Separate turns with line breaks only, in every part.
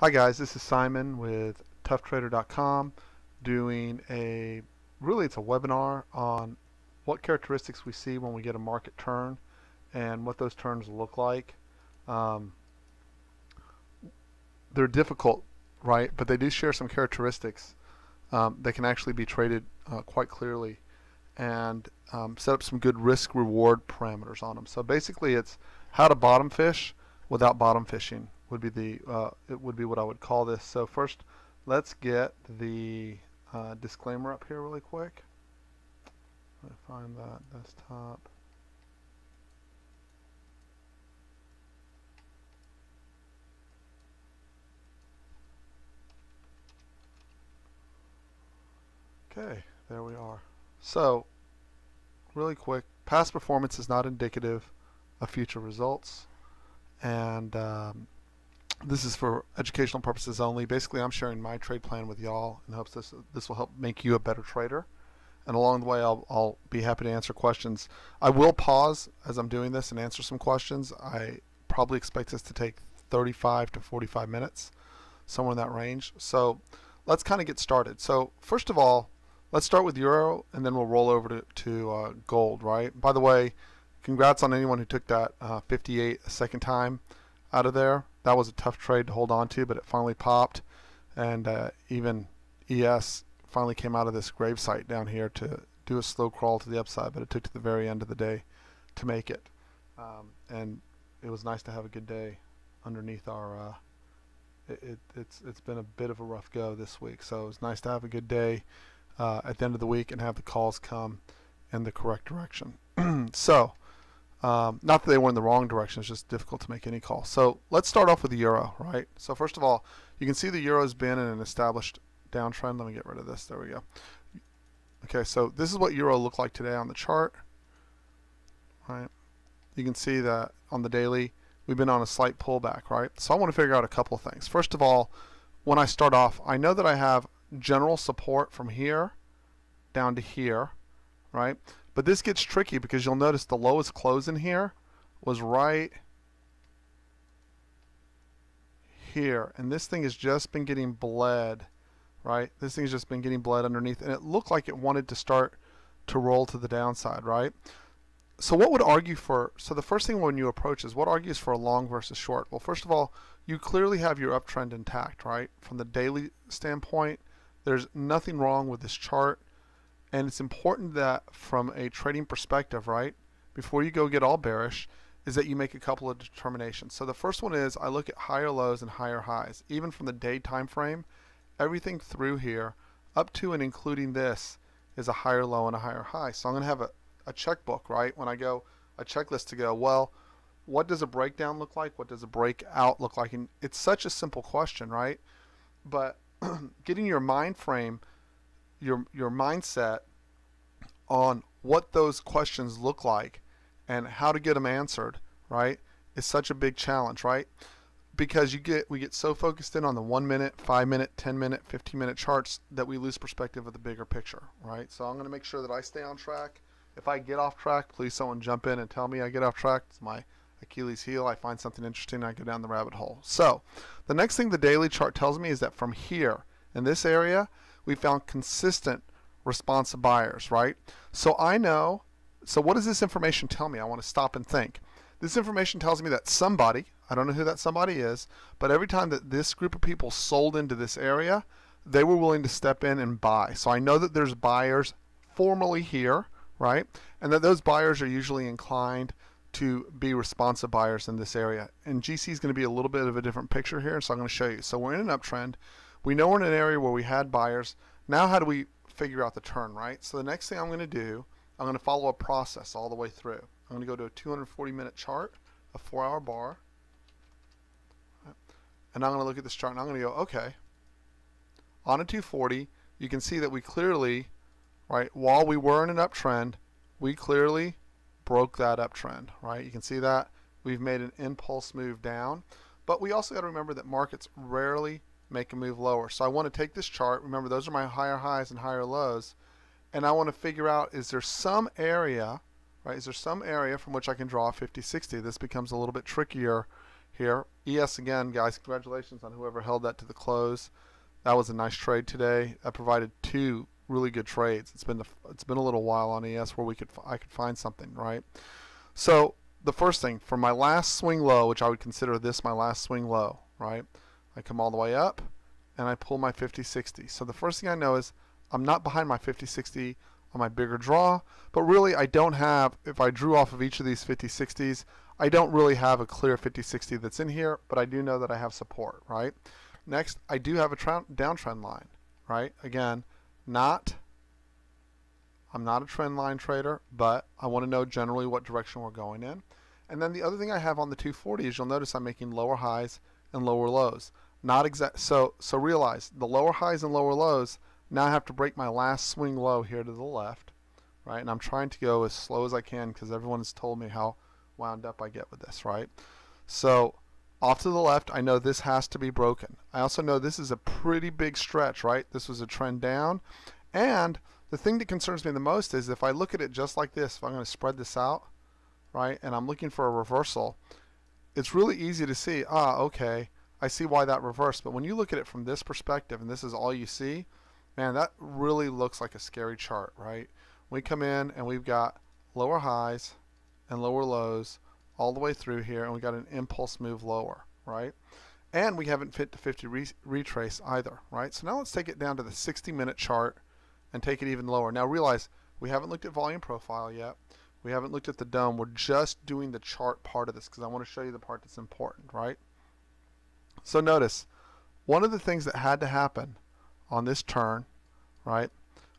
Hi guys, this is Simon with ToughTrader.com doing a really it's a webinar on what characteristics we see when we get a market turn and what those turns look like. Um, they're difficult, right? But they do share some characteristics um, that can actually be traded uh, quite clearly and um, set up some good risk reward parameters on them. So basically it's how to bottom fish without bottom fishing would be the uh, it would be what I would call this. So first, let's get the uh, disclaimer up here really quick. Let me find that desktop. Okay, there we are. So, really quick, past performance is not indicative of future results. And um, this is for educational purposes only. Basically, I'm sharing my trade plan with y'all in hopes this this will help make you a better trader. And along the way, I'll, I'll be happy to answer questions. I will pause as I'm doing this and answer some questions. I probably expect this to take 35 to 45 minutes, somewhere in that range. So let's kind of get started. So first of all, let's start with euro, and then we'll roll over to, to uh, gold. Right. By the way, congrats on anyone who took that uh, 58 a second time out of there that was a tough trade to hold on to, but it finally popped, and uh, even ES finally came out of this grave site down here to do a slow crawl to the upside, but it took to the very end of the day to make it. Um, and it was nice to have a good day underneath our. Uh, it, it, it's it's been a bit of a rough go this week, so it was nice to have a good day uh, at the end of the week and have the calls come in the correct direction. so um, not that they were in the wrong direction, it's just difficult to make any call. So let's start off with the euro, right? So first of all, you can see the euro's been in an established downtrend. Let me get rid of this. There we go. Okay, so this is what euro looked like today on the chart, right? You can see that on the daily, we've been on a slight pullback, right? So I want to figure out a couple of things. First of all, when I start off, I know that I have general support from here down to here, right? But this gets tricky because you'll notice the lowest close in here was right here. And this thing has just been getting bled, right? This thing's just been getting bled underneath. And it looked like it wanted to start to roll to the downside, right? So what would argue for, so the first thing when you approach is what argues for a long versus short? Well, first of all, you clearly have your uptrend intact, right? From the daily standpoint, there's nothing wrong with this chart. And it's important that from a trading perspective, right, before you go get all bearish, is that you make a couple of determinations. So the first one is I look at higher lows and higher highs. Even from the day time frame, everything through here up to and including this is a higher low and a higher high. So I'm going to have a, a checkbook, right? When I go a checklist to go, well, what does a breakdown look like? What does a breakout look like? And it's such a simple question, right? But getting your mind frame your your mindset on what those questions look like and how to get them answered, right, is such a big challenge, right? Because you get we get so focused in on the one minute, five minute, ten minute, fifteen minute charts that we lose perspective of the bigger picture, right? So I'm going to make sure that I stay on track. If I get off track, please someone jump in and tell me I get off track. It's my Achilles heel. I find something interesting, I go down the rabbit hole. So the next thing the daily chart tells me is that from here in this area, we found consistent responsive buyers, right? So I know, so what does this information tell me? I want to stop and think. This information tells me that somebody, I don't know who that somebody is, but every time that this group of people sold into this area, they were willing to step in and buy. So I know that there's buyers formally here, right? And that those buyers are usually inclined to be responsive buyers in this area. And GC is going to be a little bit of a different picture here, so I'm going to show you. So we're in an uptrend. We know we're in an area where we had buyers. Now how do we figure out the turn, right? So the next thing I'm going to do, I'm going to follow a process all the way through. I'm going to go to a 240 minute chart, a 4 hour bar, and I'm going to look at this chart and I'm going to go, okay, on a 240, you can see that we clearly, right, while we were in an uptrend, we clearly broke that uptrend, right? You can see that we've made an impulse move down, but we also got to remember that markets rarely make a move lower. So I want to take this chart, remember those are my higher highs and higher lows, and I want to figure out is there some area, right, is there some area from which I can draw 50-60? This becomes a little bit trickier here, ES again, guys. Congratulations on whoever held that to the close. That was a nice trade today. I provided two really good trades. It's been it's been a little while on ES where we could I could find something right. So the first thing for my last swing low, which I would consider this my last swing low, right? I come all the way up and I pull my 50-60. So the first thing I know is I'm not behind my 50-60 on my bigger draw, but really I don't have, if I drew off of each of these 50-60s, I don't really have a clear 50-60 that's in here, but I do know that I have support, right? Next, I do have a downtrend line, right? Again, not, I'm not a trend line trader, but I want to know generally what direction we're going in. And then the other thing I have on the 240 is you'll notice I'm making lower highs and lower lows. Not exact. So so realize the lower highs and lower lows. Now I have to break my last swing low here to the left, right? And I'm trying to go as slow as I can because everyone has told me how wound up I get with this, right? So off to the left, I know this has to be broken. I also know this is a pretty big stretch, right? This was a trend down. And the thing that concerns me the most is if I look at it just like this, if I'm going to spread this out, right, and I'm looking for a reversal, it's really easy to see, ah, okay, I see why that reversed. But when you look at it from this perspective and this is all you see, man, that really looks like a scary chart, right? We come in and we've got lower highs and lower lows all the way through here and we got an impulse move lower, right? And we haven't fit to 50 re retrace either, right? So now let's take it down to the 60 minute chart and take it even lower. Now realize we haven't looked at volume profile yet. We haven't looked at the DOM. We're just doing the chart part of this because I want to show you the part that's important, right? So notice, one of the things that had to happen on this turn, right,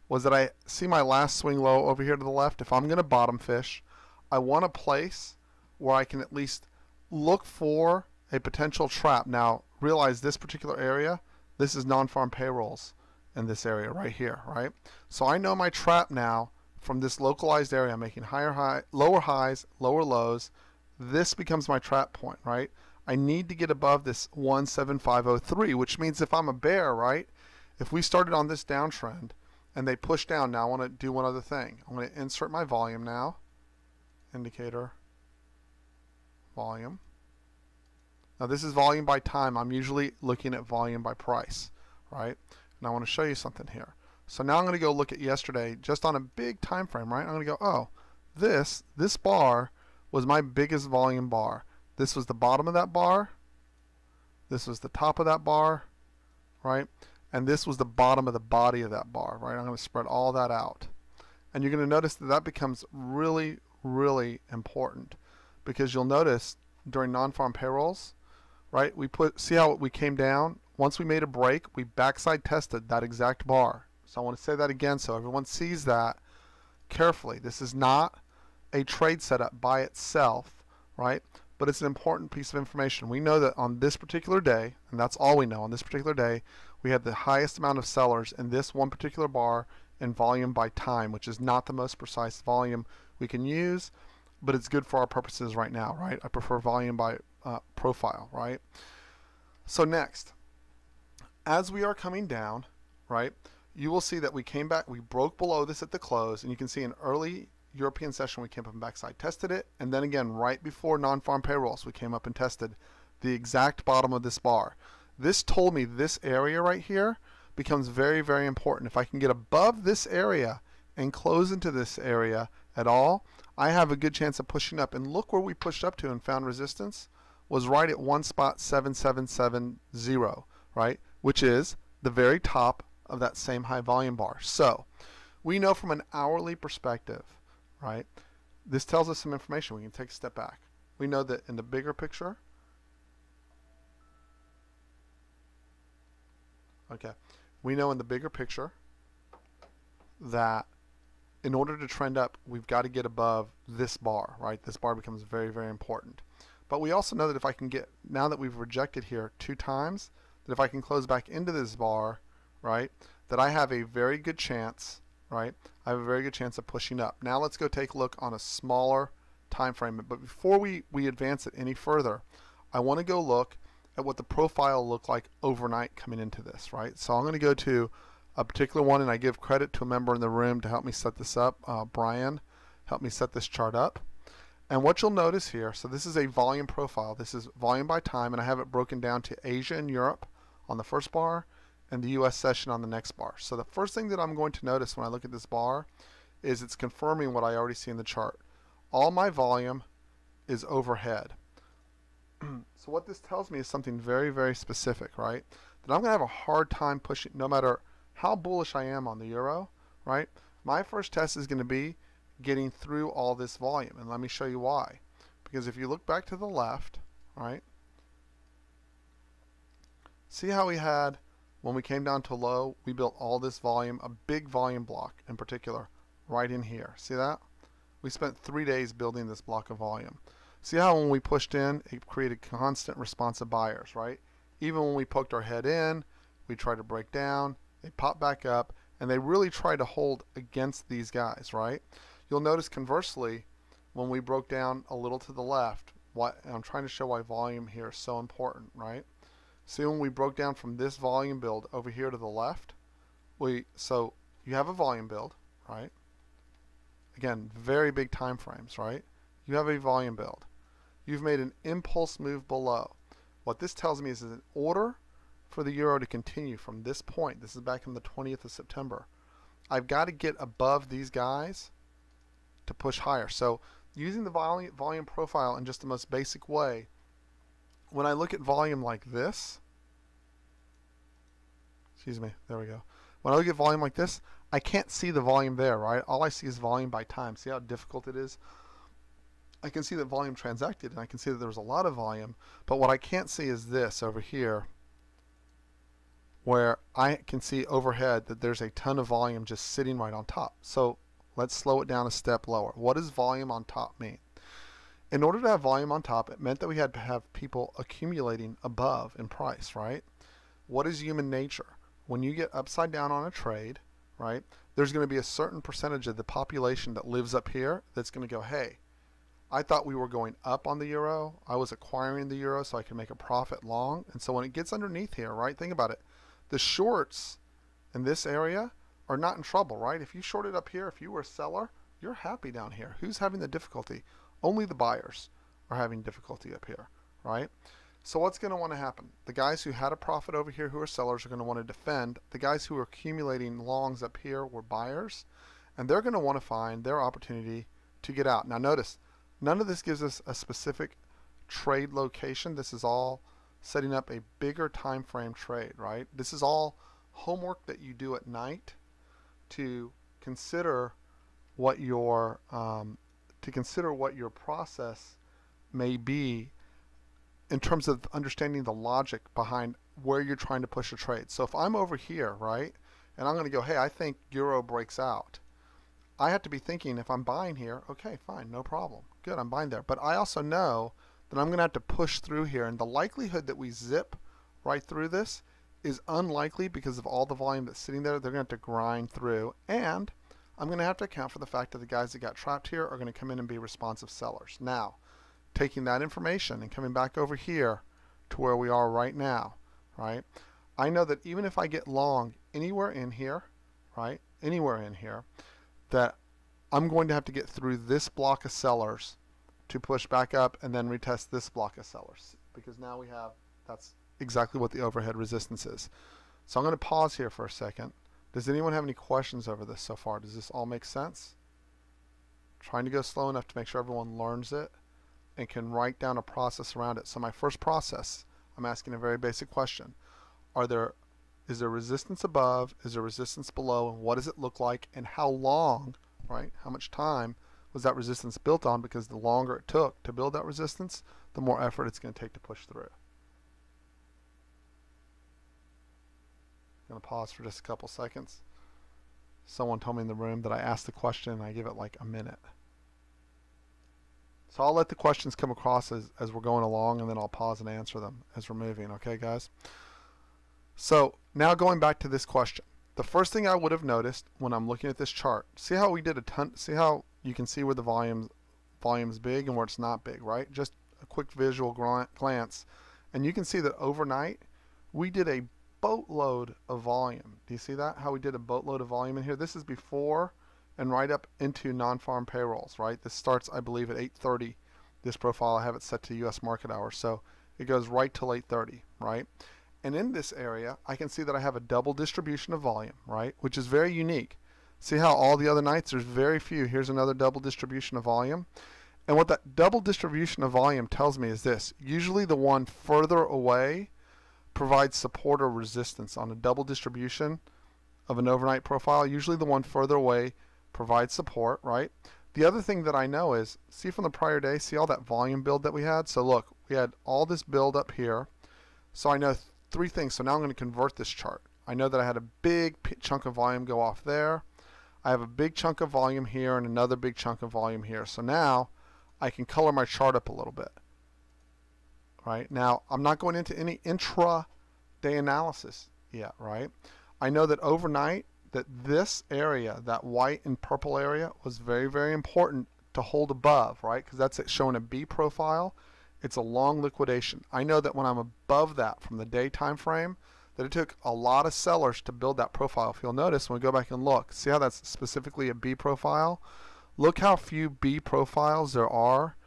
was that I see my last swing low over here to the left. If I'm going to bottom fish, I want a place where I can at least look for a potential trap. Now, realize this particular area, this is non-farm payrolls in this area right here, right? So I know my trap now from this localized area, I'm making higher high, lower highs, lower lows. This becomes my trap point, right? I need to get above this 17503, which means if I'm a bear, right? If we started on this downtrend and they push down, now I want to do one other thing. I'm going to insert my volume now, indicator, volume. Now this is volume by time. I'm usually looking at volume by price, right? And I want to show you something here. So now I'm going to go look at yesterday just on a big time frame, right? I'm going to go, oh, this, this bar was my biggest volume bar. This was the bottom of that bar. This was the top of that bar, right? And this was the bottom of the body of that bar, right? I'm going to spread all that out. And you're going to notice that that becomes really, really important because you'll notice during non-farm payrolls, right? We put see how we came down. Once we made a break, we backside tested that exact bar. So I want to say that again so everyone sees that carefully. This is not a trade setup by itself, right? But it's an important piece of information. We know that on this particular day, and that's all we know on this particular day, we had the highest amount of sellers in this one particular bar in volume by time, which is not the most precise volume we can use but it's good for our purposes right now, right? I prefer volume by uh, profile, right? So next, as we are coming down, right, you will see that we came back, we broke below this at the close, and you can see an early European session we came up and backside tested it, and then again right before non-farm payrolls we came up and tested the exact bottom of this bar. This told me this area right here becomes very, very important. If I can get above this area and close into this area at all, I have a good chance of pushing up. And look where we pushed up to and found resistance was right at one spot 7770, right? Which is the very top of that same high volume bar. So we know from an hourly perspective, right? This tells us some information. We can take a step back. We know that in the bigger picture, okay, we know in the bigger picture that in order to trend up, we've got to get above this bar, right? This bar becomes very, very important. But we also know that if I can get, now that we've rejected here two times, that if I can close back into this bar, right, that I have a very good chance, right, I have a very good chance of pushing up. Now let's go take a look on a smaller time frame. But before we, we advance it any further, I want to go look at what the profile looked like overnight coming into this, right? So I'm going to go to a particular one, and I give credit to a member in the room to help me set this up. Uh, Brian helped me set this chart up. And what you'll notice here, so this is a volume profile. This is volume by time, and I have it broken down to Asia and Europe on the first bar and the US session on the next bar. So the first thing that I'm going to notice when I look at this bar is it's confirming what I already see in the chart. All my volume is overhead. so what this tells me is something very, very specific, right? That I'm going to have a hard time pushing, no matter how bullish I am on the euro, right? My first test is going to be getting through all this volume. And let me show you why. Because if you look back to the left, right, see how we had, when we came down to low, we built all this volume, a big volume block in particular, right in here. See that? We spent three days building this block of volume. See how when we pushed in, it created constant response of buyers, right? Even when we poked our head in, we tried to break down, they pop back up, and they really try to hold against these guys, right? You'll notice conversely, when we broke down a little to the left, what I'm trying to show why volume here is so important, right? See when we broke down from this volume build over here to the left, we so you have a volume build, right? Again, very big time frames, right? You have a volume build. You've made an impulse move below. What this tells me is in order for the euro to continue from this point, this is back in the 20th of September, I've got to get above these guys to push higher. So using the volume, volume profile in just the most basic way, when I look at volume like this, excuse me, there we go. When I look at volume like this, I can't see the volume there, right? All I see is volume by time. See how difficult it is? I can see that volume transacted and I can see that there was a lot of volume, but what I can't see is this over here where I can see overhead that there's a ton of volume just sitting right on top. So let's slow it down a step lower. What does volume on top mean? In order to have volume on top, it meant that we had to have people accumulating above in price, right? What is human nature? When you get upside down on a trade, right, there's going to be a certain percentage of the population that lives up here that's going to go, hey, I thought we were going up on the euro. I was acquiring the euro so I could make a profit long. And so when it gets underneath here, right, think about it. The shorts in this area are not in trouble, right? If you shorted up here, if you were a seller, you're happy down here. Who's having the difficulty? Only the buyers are having difficulty up here, right? So what's going to want to happen? The guys who had a profit over here who are sellers are going to want to defend. The guys who are accumulating longs up here were buyers, and they're going to want to find their opportunity to get out. Now notice, None of this gives us a specific trade location. This is all setting up a bigger time frame trade, right? This is all homework that you do at night to consider what your um, to consider what your process may be in terms of understanding the logic behind where you're trying to push a trade. So if I'm over here, right, and I'm going to go, hey, I think euro breaks out. I have to be thinking if I'm buying here, okay, fine, no problem. Good, I'm buying there. But I also know that I'm going to have to push through here. And the likelihood that we zip right through this is unlikely because of all the volume that's sitting there. They're going to have to grind through. And I'm going to have to account for the fact that the guys that got trapped here are going to come in and be responsive sellers. Now, taking that information and coming back over here to where we are right now, right? I know that even if I get long anywhere in here, right, anywhere in here, that I'm going to have to get through this block of sellers to push back up and then retest this block of sellers because now we have that's exactly what the overhead resistance is. So I'm going to pause here for a second. Does anyone have any questions over this so far? Does this all make sense? Trying to go slow enough to make sure everyone learns it and can write down a process around it. So my first process, I'm asking a very basic question. Are there is there resistance above? Is there resistance below? And what does it look like? And how long, right? How much time was that resistance built on? Because the longer it took to build that resistance, the more effort it's going to take to push through. Going to pause for just a couple seconds. Someone told me in the room that I asked the question and I give it like a minute. So I'll let the questions come across as, as we're going along and then I'll pause and answer them as we're moving. Okay, guys? So now going back to this question. The first thing I would have noticed when I'm looking at this chart, see how we did a ton, see how you can see where the volume volume's big and where it's not big, right? Just a quick visual glance. And you can see that overnight, we did a boatload of volume. Do you see that? How we did a boatload of volume in here? This is before and right up into non-farm payrolls, right? This starts, I believe, at 8.30 this profile I have it set to US market hours so it goes right till 8:30 right and in this area I can see that I have a double distribution of volume right which is very unique see how all the other nights there's very few here's another double distribution of volume and what that double distribution of volume tells me is this usually the one further away provides support or resistance on a double distribution of an overnight profile usually the one further away provides support right the other thing that I know is, see from the prior day, see all that volume build that we had? So look, we had all this build up here. So I know th three things. So now I'm going to convert this chart. I know that I had a big chunk of volume go off there. I have a big chunk of volume here and another big chunk of volume here. So now I can color my chart up a little bit. Right now, I'm not going into any intra-day analysis yet, right? I know that overnight that this area, that white and purple area, was very, very important to hold above, right? Because that's showing a B profile. It's a long liquidation. I know that when I'm above that from the day time frame, that it took a lot of sellers to build that profile. If you'll notice, when we go back and look, see how that's specifically a B profile? Look how few B profiles there are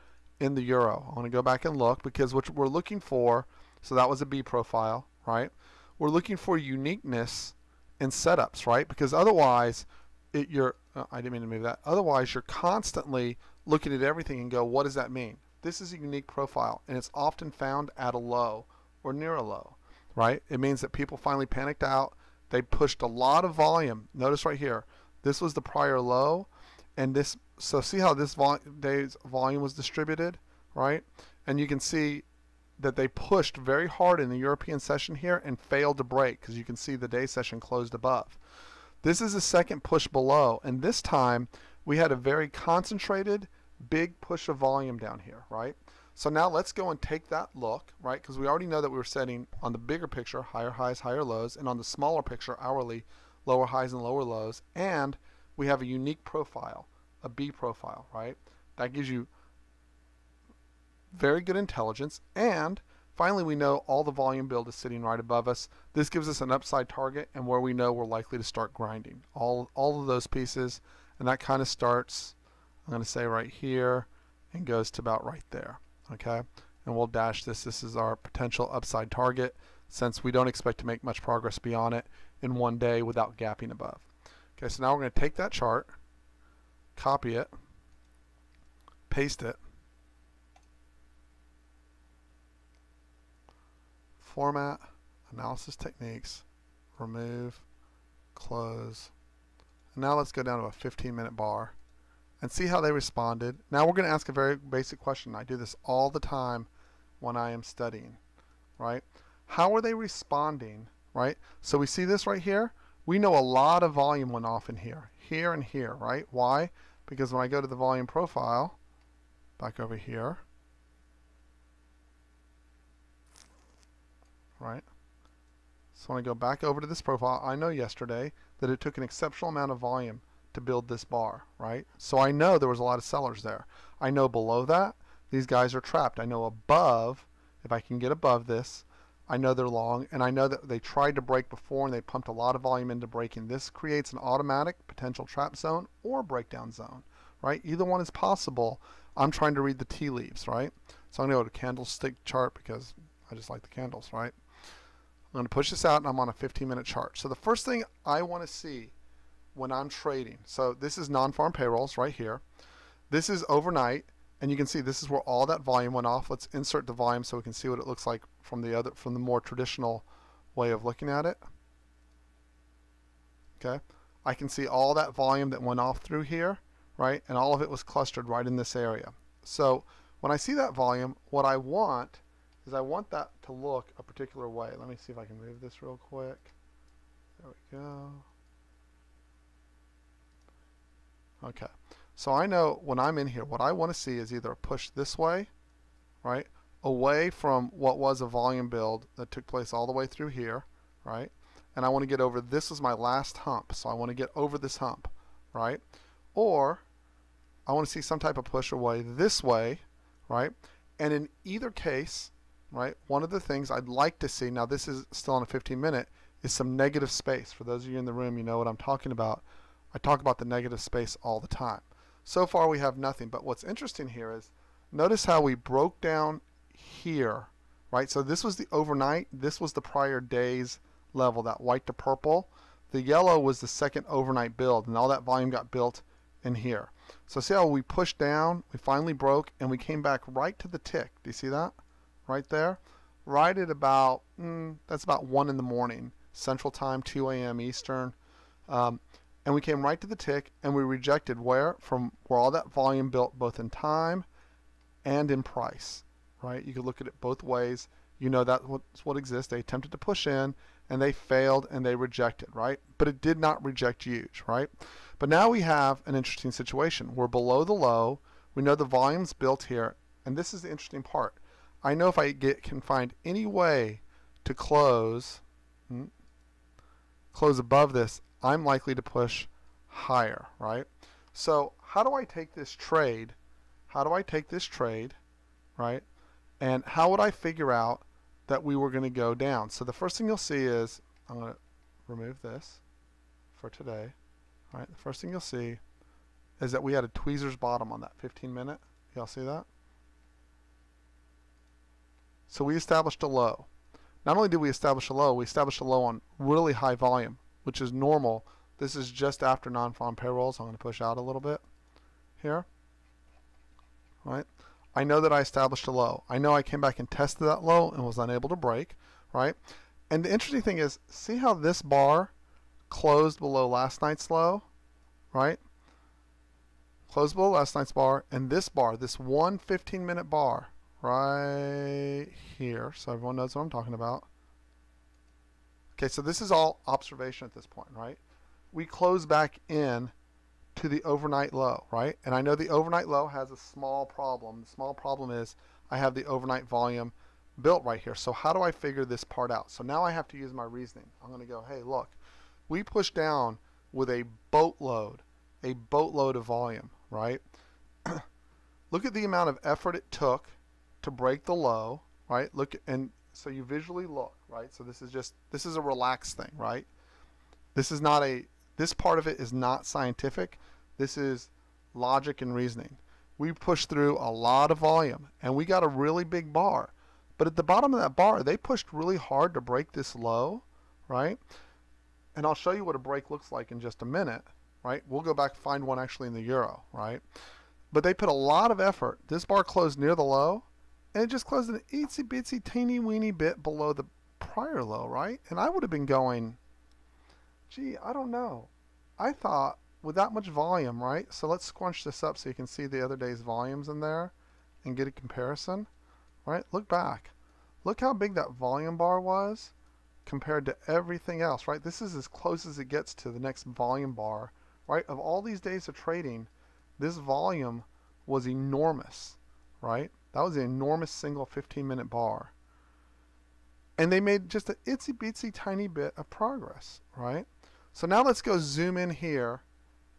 in the euro. I want to go back and look because what we're looking for, so that was a B profile, right? We're looking for uniqueness in setups, right? Because otherwise, it, you're uh, I didn't mean to move that. Otherwise, you're constantly looking at everything and go, what does that mean? This is a unique profile, and it's often found at a low or near a low, right? It means that people finally panicked out. They pushed a lot of volume. Notice right here, this was the prior low, and this. So see how this vol day's volume was distributed, right? And you can see that they pushed very hard in the European session here and failed to break because you can see the day session closed above. This is the second push below and this time we had a very concentrated big push of volume down here, right? So now let's go and take that look, right? Because we already know that we were setting on the bigger picture higher highs, higher lows, and on the smaller picture hourly lower highs and lower lows, and we have a unique profile, a B profile, right? That gives you very good intelligence, and finally we know all the volume build is sitting right above us. This gives us an upside target and where we know we're likely to start grinding. All, all of those pieces, and that kind of starts, I'm going to say right here, and goes to about right there. Okay, and we'll dash this. This is our potential upside target since we don't expect to make much progress beyond it in one day without gapping above. Okay, so now we're going to take that chart, copy it, paste it, format, analysis techniques, remove, close. And now let's go down to a 15 minute bar and see how they responded. Now we're going to ask a very basic question. I do this all the time when I am studying, right? How are they responding, right? So we see this right here. We know a lot of volume went off in here, here and here, right? Why? Because when I go to the volume profile, back over here, right? So when I go back over to this profile, I know yesterday that it took an exceptional amount of volume to build this bar, right? So I know there was a lot of sellers there. I know below that, these guys are trapped. I know above, if I can get above this, I know they're long, and I know that they tried to break before and they pumped a lot of volume into breaking. This creates an automatic potential trap zone or breakdown zone, right? Either one is possible. I'm trying to read the tea leaves, right? So I'm going to go to candlestick chart because I just like the candles, right? I'm going to push this out and I'm on a 15 minute chart. So the first thing I want to see when I'm trading, so this is non-farm payrolls right here. This is overnight and you can see this is where all that volume went off. Let's insert the volume so we can see what it looks like from the other from the more traditional way of looking at it. Okay. I can see all that volume that went off through here, right? And all of it was clustered right in this area. So when I see that volume, what I want is I want that to look a particular way. Let me see if I can move this real quick. There we go. Okay. So I know when I'm in here, what I want to see is either a push this way, right, away from what was a volume build that took place all the way through here, right, and I want to get over, this is my last hump, so I want to get over this hump, right, or I want to see some type of push away this way, right, and in either case, right? One of the things I'd like to see, now this is still on a 15 minute, is some negative space. For those of you in the room, you know what I'm talking about. I talk about the negative space all the time. So far we have nothing, but what's interesting here is notice how we broke down here, right? So this was the overnight, this was the prior day's level, that white to purple. The yellow was the second overnight build, and all that volume got built in here. So see how we pushed down, we finally broke, and we came back right to the tick. Do you see that? Right there? Right at about, mm, that's about 1 in the morning, Central Time, 2 a.m. Eastern. Um, and we came right to the tick, and we rejected where? From where all that volume built both in time and in price, right? You could look at it both ways. You know that's what exists. They attempted to push in, and they failed, and they rejected, right? But it did not reject huge, right? But now we have an interesting situation. We're below the low. We know the volume's built here. And this is the interesting part. I know if I get, can find any way to close, hmm, close above this, I'm likely to push higher, right? So how do I take this trade? How do I take this trade, right? And how would I figure out that we were going to go down? So the first thing you'll see is, I'm going to remove this for today. All right, the first thing you'll see is that we had a tweezer's bottom on that 15 minute. Y'all see that? So we established a low. Not only did we establish a low, we established a low on really high volume, which is normal. This is just after non-farm payrolls. I'm going to push out a little bit here. Right? I know that I established a low. I know I came back and tested that low and was unable to break. Right? And the interesting thing is, see how this bar closed below last night's low, right? Closed below last night's bar, and this bar, this one 15 minute bar, right here, so everyone knows what I'm talking about. Okay, so this is all observation at this point, right? We close back in to the overnight low, right? And I know the overnight low has a small problem. The small problem is I have the overnight volume built right here. So how do I figure this part out? So now I have to use my reasoning. I'm going to go, hey, look, we push down with a boatload, a boatload of volume, right? look at the amount of effort it took to break the low, right? Look and so you visually look, right? So this is just this is a relaxed thing, right? This is not a this part of it is not scientific. This is logic and reasoning. We pushed through a lot of volume and we got a really big bar. But at the bottom of that bar, they pushed really hard to break this low, right? and I'll show you what a break looks like in just a minute, right? We'll go back find one actually in the euro, right? But they put a lot of effort. This bar closed near the low, and it just closed an itsy bitsy teeny weeny bit below the prior low, right? And I would have been going, gee, I don't know. I thought with that much volume, right? So let's squunch this up so you can see the other day's volumes in there and get a comparison, right? Look back. Look how big that volume bar was compared to everything else, right? This is as close as it gets to the next volume bar, right? Of all these days of trading, this volume was enormous, right? That was an enormous single 15 minute bar. And they made just a itsy bitsy tiny bit of progress, right? So now let's go zoom in here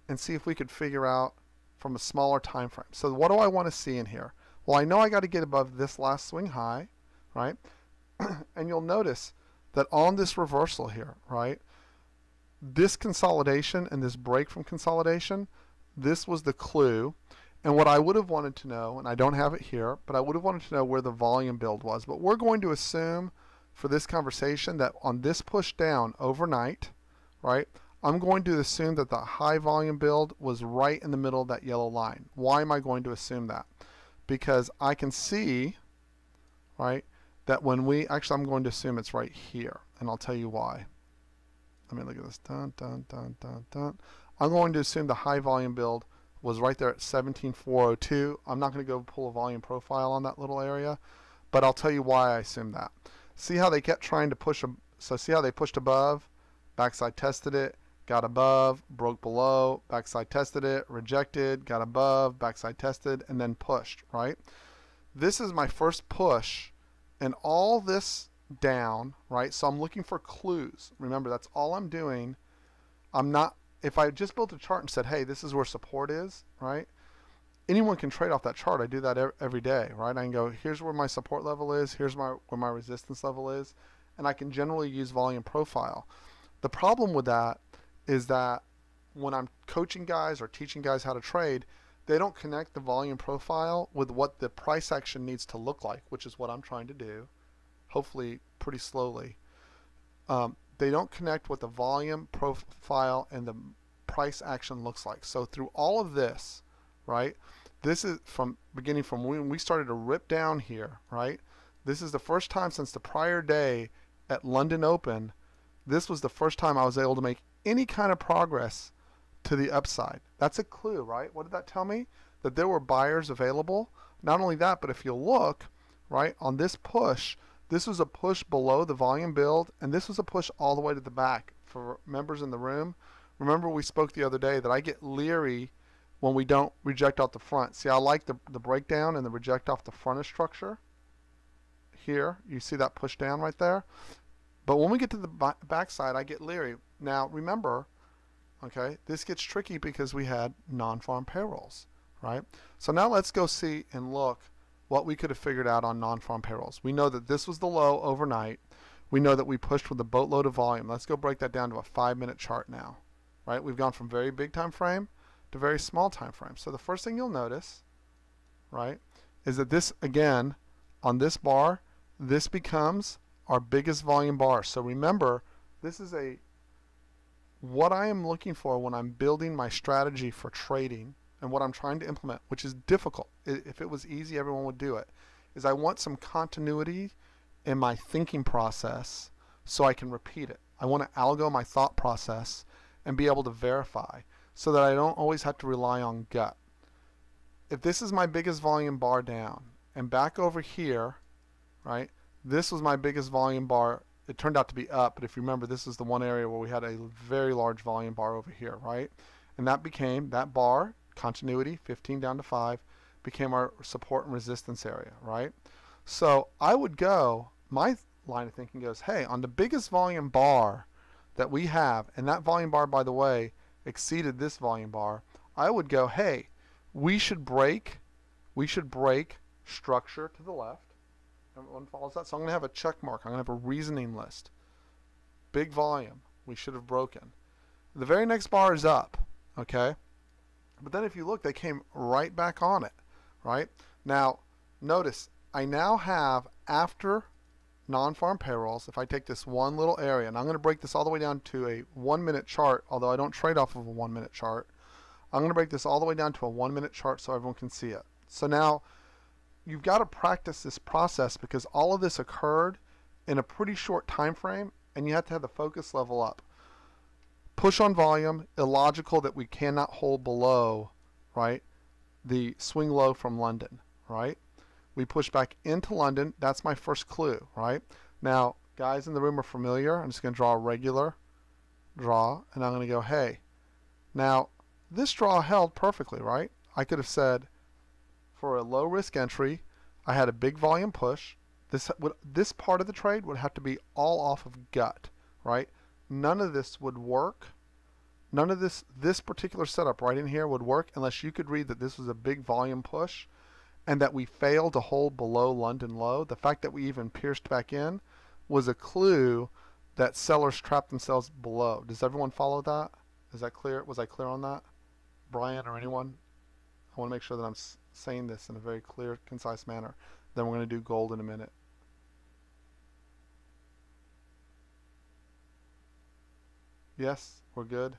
and see if we could figure out from a smaller time frame. So what do I want to see in here? Well, I know I got to get above this last swing high, right? and you'll notice that on this reversal here, right, this consolidation and this break from consolidation, this was the clue. And what I would have wanted to know, and I don't have it here, but I would have wanted to know where the volume build was. But we're going to assume for this conversation that on this push down overnight, right, I'm going to assume that the high volume build was right in the middle of that yellow line. Why am I going to assume that? Because I can see, right, that when we, actually I'm going to assume it's right here, and I'll tell you why. Let me look at this. Dun, dun, dun, dun, dun. I'm going to assume the high volume build was right there at 17402. I'm not going to go pull a volume profile on that little area, but I'll tell you why I assume that. See how they kept trying to push, so see how they pushed above, backside tested it, got above, broke below, backside tested it, rejected, got above, backside tested, and then pushed, right? This is my first push and all this down, right? So I'm looking for clues. Remember, that's all I'm doing. I'm not, if I just built a chart and said, hey, this is where support is, right? Anyone can trade off that chart. I do that every day, right? I can go, here's where my support level is, here's my where my resistance level is, and I can generally use volume profile. The problem with that is that when I'm coaching guys or teaching guys how to trade, they don't connect the volume profile with what the price action needs to look like, which is what I'm trying to do, hopefully pretty slowly. Um, they don't connect what the volume profile and the price action looks like. So through all of this, right, this is from beginning from when we started to rip down here, right? This is the first time since the prior day at London Open, this was the first time I was able to make any kind of progress to the upside. That's a clue, right? What did that tell me? That there were buyers available. Not only that, but if you look, right, on this push, this was a push below the volume build, and this was a push all the way to the back. For members in the room, remember we spoke the other day that I get leery when we don't reject off the front. See, I like the, the breakdown and the reject off the front of structure. Here, you see that push down right there. But when we get to the back side, I get leery. Now, remember, okay, this gets tricky because we had non-farm payrolls, right? So now let's go see and look what we could have figured out on non-farm payrolls. We know that this was the low overnight. We know that we pushed with a boatload of volume. Let's go break that down to a five-minute chart now, right? We've gone from very big time frame to very small time frame. So the first thing you'll notice, right, is that this, again, on this bar, this becomes our biggest volume bar. So remember, this is a what I am looking for when I'm building my strategy for trading and what I'm trying to implement, which is difficult. If it was easy, everyone would do it. Is I want some continuity in my thinking process so I can repeat it. I want to algo my thought process and be able to verify so that I don't always have to rely on gut. If this is my biggest volume bar down and back over here, right, this was my biggest volume bar. It turned out to be up, but if you remember, this is the one area where we had a very large volume bar over here, right? And that became, that bar, continuity, 15 down to 5, became our support and resistance area, right? So I would go, my line of thinking goes, hey, on the biggest volume bar that we have, and that volume bar, by the way, exceeded this volume bar, I would go, hey, we should break, we should break structure to the left. Everyone follows that. So I'm going to have a check mark. I'm going to have a reasoning list. Big volume. We should have broken. The very next bar is up. Okay? But then if you look, they came right back on it. Right? Now, notice, I now have, after non-farm payrolls, if I take this one little area, and I'm going to break this all the way down to a one-minute chart, although I don't trade off of a one-minute chart, I'm going to break this all the way down to a one-minute chart so everyone can see it. So now, you've got to practice this process because all of this occurred in a pretty short time frame, and you have to have the focus level up. Push on volume, illogical that we cannot hold below, right, the swing low from London, right? We push back into London. That's my first clue, right? Now, guys in the room are familiar. I'm just going to draw a regular draw, and I'm going to go, hey. Now, this draw held perfectly, right? I could have said, for a low risk entry, I had a big volume push. This would, this part of the trade would have to be all off of gut, right? None of this would work. None of this this particular setup right in here would work unless you could read that this was a big volume push and that we failed to hold below London low, the fact that we even pierced back in was a clue that sellers trapped themselves below. Does everyone follow that? Is that clear? Was I clear on that? Brian or anyone? I want to make sure that I'm saying this in a very clear, concise manner. Then we're going to do gold in a minute. Yes, we're good.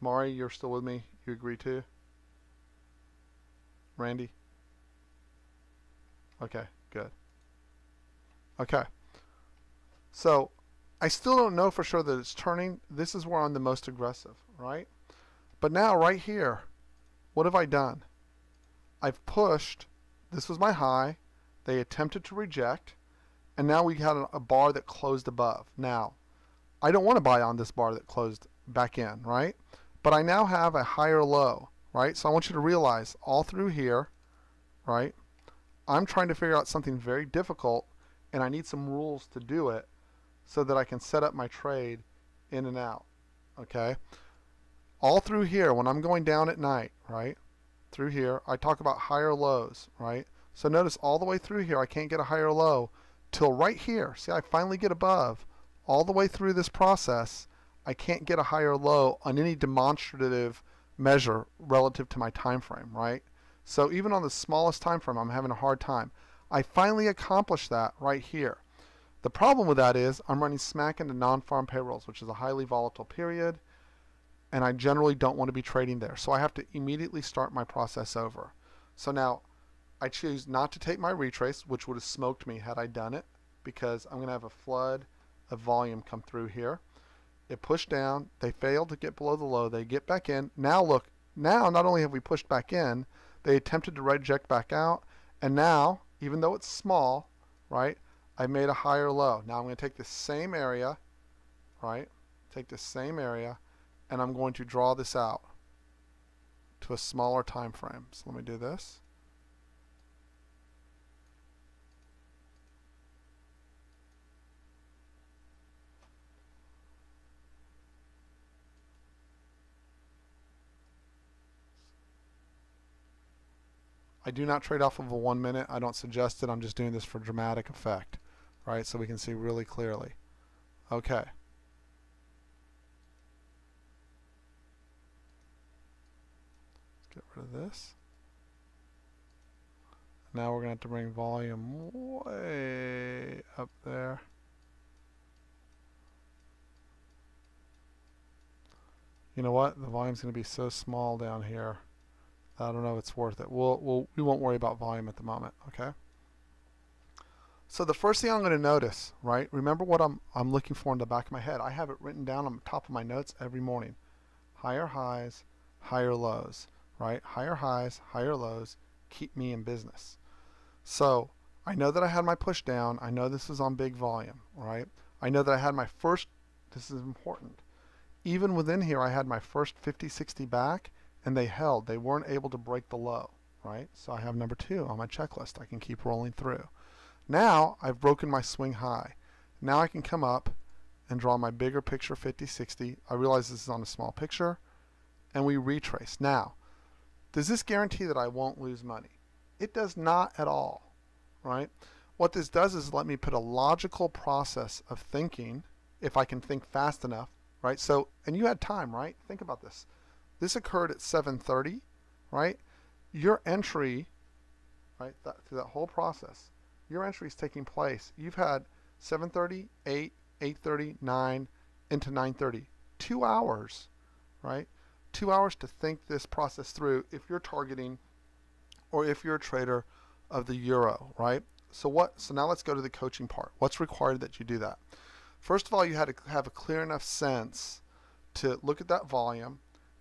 Mari, you're still with me? You agree too? Randy? Okay, good. Okay. So, I still don't know for sure that it's turning. This is where I'm the most aggressive, right? But now, right here, what have I done? I've pushed. This was my high. They attempted to reject. And now we had a, bar that closed above. Now, I don't want to buy on this bar that closed back in, right? But I now have a higher low right? So I want you to realize all through here, right? I'm trying to figure out something very difficult and I need some rules to do it so that I can set up my trade in and out, okay? All through here, when I'm going down at night, right? Through here, I talk about higher lows, right? So notice all the way through here, I can't get a higher low till right here. See, I finally get above. All the way through this process, I can't get a higher low on any demonstrative measure relative to my time frame, right? So even on the smallest time frame, I'm having a hard time. I finally accomplished that right here. The problem with that is I'm running smack into non-farm payrolls, which is a highly volatile period, and I generally don't want to be trading there. So I have to immediately start my process over. So now I choose not to take my retrace, which would have smoked me had I done it, because I'm going to have a flood of volume come through here. It pushed down. They failed to get below the low. They get back in. Now look, now not only have we pushed back in, they attempted to reject back out. And now, even though it's small, right, I made a higher low. Now I'm going to take the same area, right, take the same area, and I'm going to draw this out to a smaller time frame. So let me do this. I do not trade off of a one minute. I don't suggest it. I'm just doing this for dramatic effect, right? So we can see really clearly. Okay. Let's get rid of this. Now we're going to have to bring volume way up there. You know what? The volume's going to be so small down here. I don't know if it's worth it. We'll, we'll, we won't worry about volume at the moment, okay? So the first thing I'm going to notice, right, remember what I'm, I'm looking for in the back of my head. I have it written down on top of my notes every morning. Higher highs, higher lows, right? Higher highs, higher lows keep me in business. So I know that I had my push down. I know this is on big volume, right? I know that I had my first, this is important. Even within here, I had my first 50, 60 back and they held. They weren't able to break the low, right? So I have number two on my checklist. I can keep rolling through. Now I've broken my swing high. Now I can come up and draw my bigger picture 50-60. I realize this is on a small picture and we retrace. Now, does this guarantee that I won't lose money? It does not at all, right? What this does is let me put a logical process of thinking if I can think fast enough, right? So, and you had time, right? Think about this. This occurred at 7:30, right? Your entry, right, that, through that whole process, your entry is taking place. You've had 7:30, 8, 8:30, 9, into 9:30. Two hours, right? Two hours to think this process through. If you're targeting, or if you're a trader of the euro, right? So what? So now let's go to the coaching part. What's required that you do that? First of all, you had to have a clear enough sense to look at that volume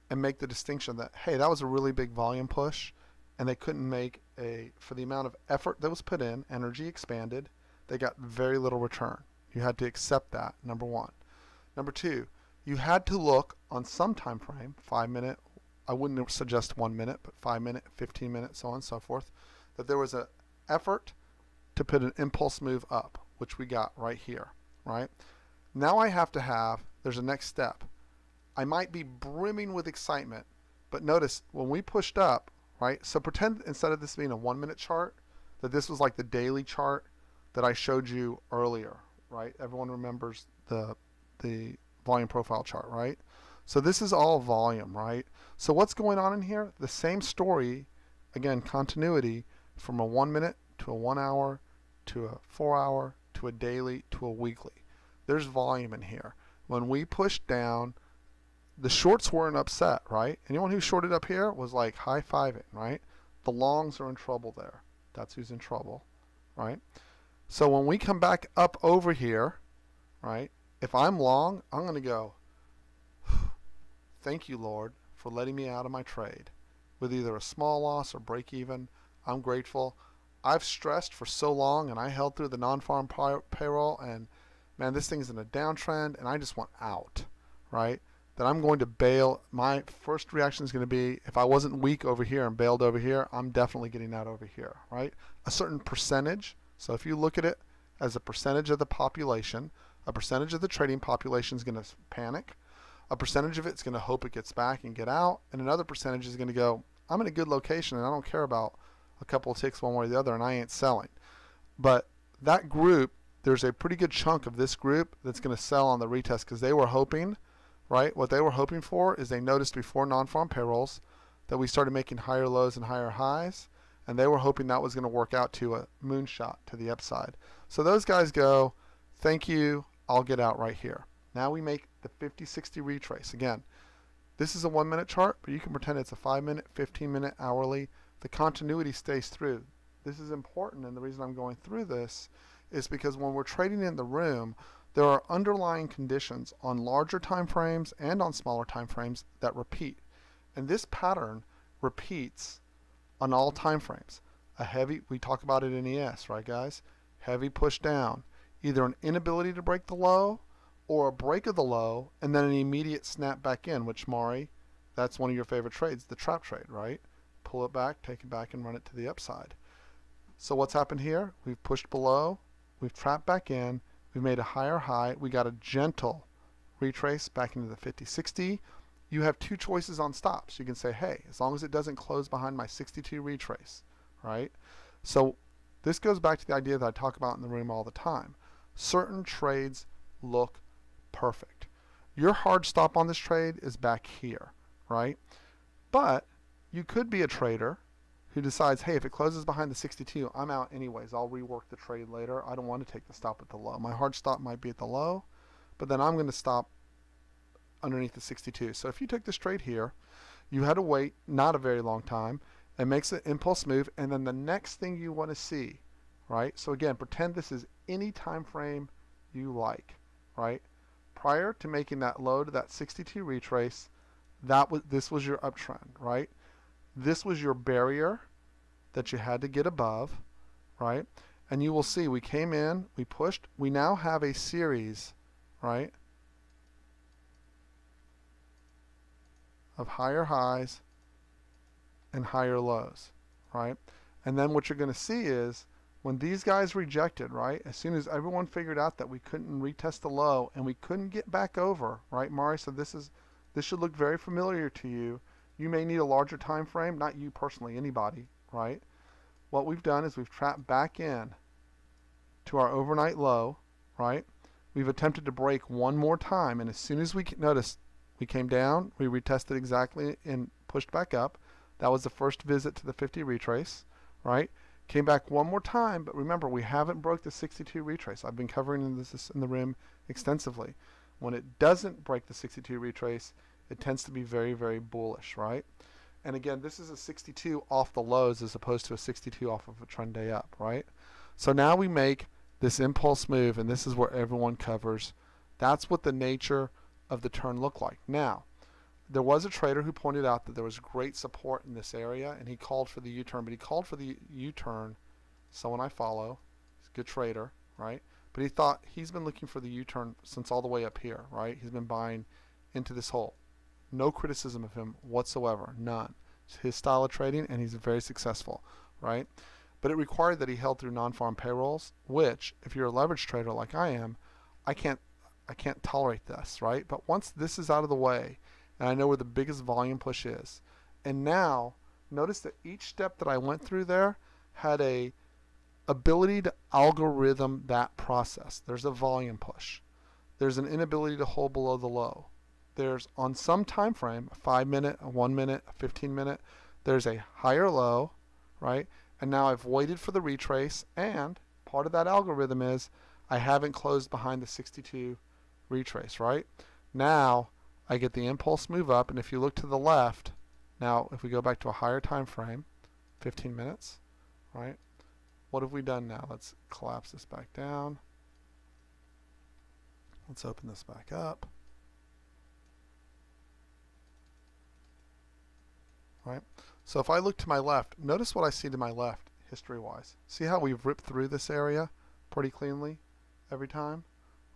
and make the distinction that hey that was a really big volume push and they couldn't make a for the amount of effort that was put in energy expanded they got very little return. You had to accept that number one. Number two you had to look on some time frame five minute i wouldn't suggest one minute but five minute 15 minutes so on and so forth that there was an effort to put an impulse move up which we got right here right? Now i have to have there's a next step I might be brimming with excitement, but notice when we pushed up, right? So pretend instead of this being a one minute chart, that this was like the daily chart that I showed you earlier, right? Everyone remembers the, the volume profile chart, right? So this is all volume, right? So what's going on in here? The same story, again, continuity from a one minute to a one hour to a four hour to a daily to a weekly. There's volume in here. When we push down, the shorts weren't upset, right? Anyone who shorted up here was like high fiving, right? The longs are in trouble there. That's who's in trouble, right? So when we come back up over here, right? If I'm long, I'm going to go, thank you, Lord, for letting me out of my trade with either a small loss or break even. I'm grateful. I've stressed for so long and I held through the non-farm payroll and man, this thing's in a downtrend and I just want out, right? That I'm going to bail. My first reaction is going to be if I wasn't weak over here and bailed over here, I'm definitely getting out over here, right? A certain percentage. So if you look at it as a percentage of the population, a percentage of the trading population is going to panic. A percentage of it's going to hope it gets back and get out, and another percentage is going to go, I'm in a good location and I don't care about a couple of ticks one way or the other, and I ain't selling. But that group, there's a pretty good chunk of this group that's going to sell on the retest because they were hoping right? What they were hoping for is they noticed before non-farm payrolls that we started making higher lows and higher highs, and they were hoping that was going to work out to a moonshot to the upside. So those guys go, thank you, I'll get out right here. Now we make the 50-60 retrace. Again, this is a one minute chart, but you can pretend it's a five minute, 15 minute, hourly. The continuity stays through. This is important, and the reason I'm going through this is because when we're trading in the room, there are underlying conditions on larger time frames and on smaller time frames that repeat. And this pattern repeats on all time frames. A heavy, we talk about it in ES, right guys? Heavy push down. Either an inability to break the low or a break of the low and then an immediate snap back in, which Mari, that's one of your favorite trades, the trap trade, right? Pull it back, take it back and run it to the upside. So what's happened here? We've pushed below, we've trapped back in, we've made a higher high, we got a gentle retrace back into the 50-60. You have two choices on stops. You can say, hey, as long as it doesn't close behind my 62 retrace, right? So this goes back to the idea that I talk about in the room all the time. Certain trades look perfect. Your hard stop on this trade is back here, right? But you could be a trader who decides, hey, if it closes behind the 62, I'm out anyways. I'll rework the trade later. I don't want to take the stop at the low. My hard stop might be at the low, but then I'm going to stop underneath the 62. So if you took this trade here, you had to wait not a very long time. It makes an impulse move, and then the next thing you want to see, right? So again, pretend this is any time frame you like, right? prior to making that low to that 62 retrace, that was this was your uptrend, right? This was your barrier that you had to get above, right? And you will see we came in, we pushed, we now have a series, right? Of higher highs and higher lows, right? And then what you're going to see is when these guys rejected, right, as soon as everyone figured out that we couldn't retest the low and we couldn't get back over, right, Mari said this is this should look very familiar to you. You may need a larger time frame, not you personally, anybody, right? What we've done is we've trapped back in to our overnight low, right? We've attempted to break one more time, and as soon as we notice we came down, we retested exactly and pushed back up. That was the first visit to the 50 retrace, right? Came back one more time, but remember, we haven't broke the 62 retrace. I've been covering this in the rim extensively. When it doesn't break the 62 retrace, it tends to be very, very bullish, right? And again, this is a 62 off the lows as opposed to a 62 off of a trend day up, right? So now we make this impulse move, and this is where everyone covers. That's what the nature of the turn looked like. Now, there was a trader who pointed out that there was great support in this area and he called for the U-turn, but he called for the U-turn, someone I follow, he's a good trader, right? But he thought he's been looking for the U-turn since all the way up here, right? He's been buying into this hole. No criticism of him whatsoever, none. It's his style of trading and he's very successful, right? But it required that he held through non-farm payrolls, which, if you're a leverage trader like I am, I can't I can't tolerate this, right? But once this is out of the way, and I know where the biggest volume push is. And now, notice that each step that I went through there had a ability to algorithm that process. There's a volume push. There's an inability to hold below the low. There's on some time frame, a 5 minute, a 1 minute, a 15 minute, there's a higher low, right? And now I've waited for the retrace and part of that algorithm is I haven't closed behind the 62 retrace, right? Now I get the impulse move up, and if you look to the left, now if we go back to a higher time frame, 15 minutes, right? What have we done now? Let's collapse this back down. Let's open this back up. Right? So if I look to my left, notice what I see to my left history-wise. See how we've ripped through this area pretty cleanly every time,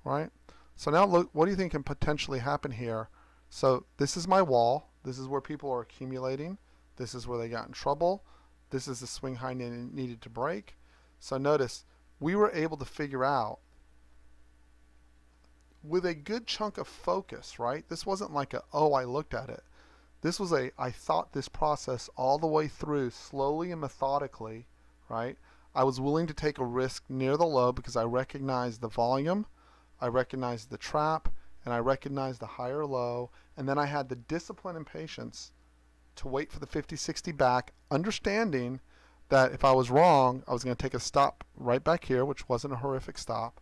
right? So now look, what do you think can potentially happen here so this is my wall. This is where people are accumulating. This is where they got in trouble. This is the swing high needed to break. So notice we were able to figure out with a good chunk of focus, right? This wasn't like a, oh, I looked at it. This was a, I thought this process all the way through slowly and methodically, right? I was willing to take a risk near the low because I recognized the volume, I recognized the trap, and I recognized the higher low. And then I had the discipline and patience to wait for the 50-60 back understanding that if I was wrong I was going to take a stop right back here which wasn't a horrific stop.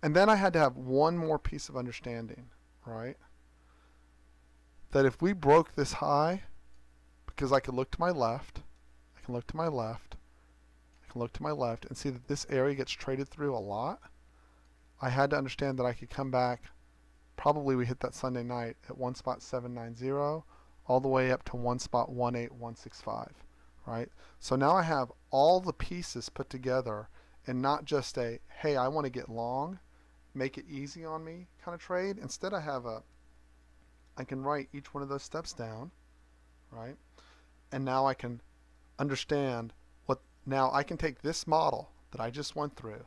And then I had to have one more piece of understanding right that if we broke this high because I could look to my left I can look to my left I can look to my left and see that this area gets traded through a lot I had to understand that I could come back. Probably we hit that Sunday night at one spot 790 all the way up to one spot 18165 right? So now I have all the pieces put together and not just a hey I want to get long make it easy on me kind of trade. Instead I have a I can write each one of those steps down right and now I can understand what now I can take this model that I just went through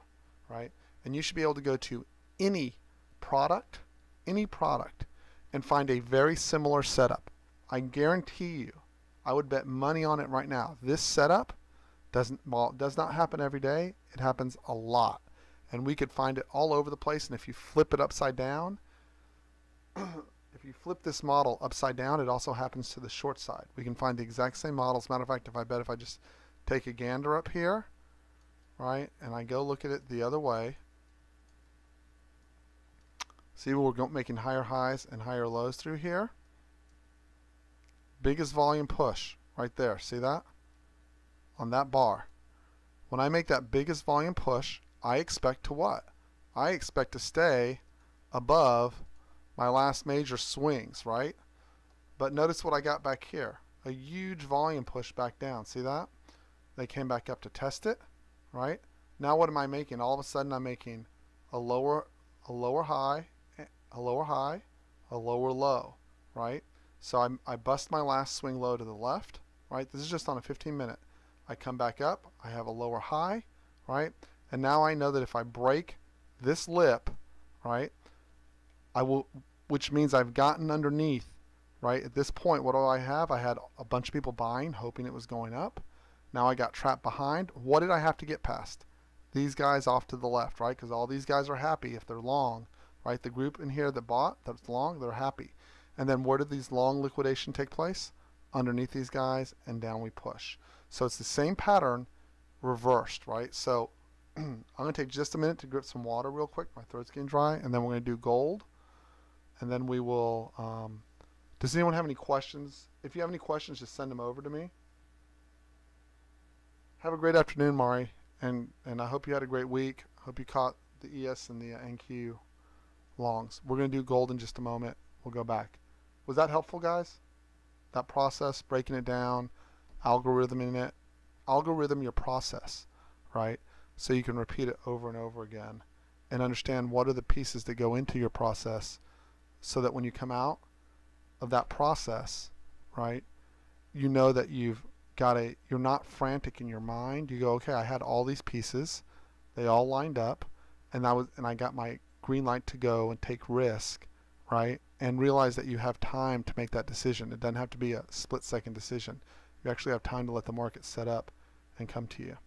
right and you should be able to go to any product any product and find a very similar setup. I guarantee you, I would bet money on it right now. This setup doesn't well, does not happen every day. It happens a lot. And we could find it all over the place. And if you flip it upside down, if you flip this model upside down, it also happens to the short side. We can find the exact same model. As a matter of fact, if I bet if I just take a gander up here, right, and I go look at it the other way, See we're making higher highs and higher lows through here. Biggest volume push right there. See that? On that bar. When I make that biggest volume push, I expect to what? I expect to stay above my last major swings, right? But notice what I got back here. A huge volume push back down. See that? They came back up to test it, right? Now what am I making? All of a sudden I'm making a lower a lower high a lower high, a lower low, right? So I'm, I bust my last swing low to the left, right? This is just on a 15 minute. I come back up, I have a lower high, right? And now I know that if I break this lip, right, I will, which means I've gotten underneath, right? At this point, what do I have? I had a bunch of people buying, hoping it was going up. Now I got trapped behind. What did I have to get past? These guys off to the left, right? Because all these guys are happy if they're long right? The group in here that bought, that's long, they're happy. And then where did these long liquidation take place? Underneath these guys and down we push. So it's the same pattern reversed, right? So I'm going to take just a minute to grip some water real quick. My throat's getting dry. And then we're going to do gold. And then we will, um, does anyone have any questions? If you have any questions, just send them over to me. Have a great afternoon, Mari. And, and I hope you had a great week. Hope you caught the ES and the uh, NQ longs. We're going to do gold in just a moment. We'll go back. Was that helpful, guys? That process, breaking it down, algorithm in it, algorithm your process, right? So you can repeat it over and over again and understand what are the pieces that go into your process so that when you come out of that process, right, you know that you've got a, you're not frantic in your mind. You go, okay, I had all these pieces. They all lined up and I was, and I got my green light to go and take risk, right? And realize that you have time to make that decision. It doesn't have to be a split second decision. You actually have time to let the market set up and come to you.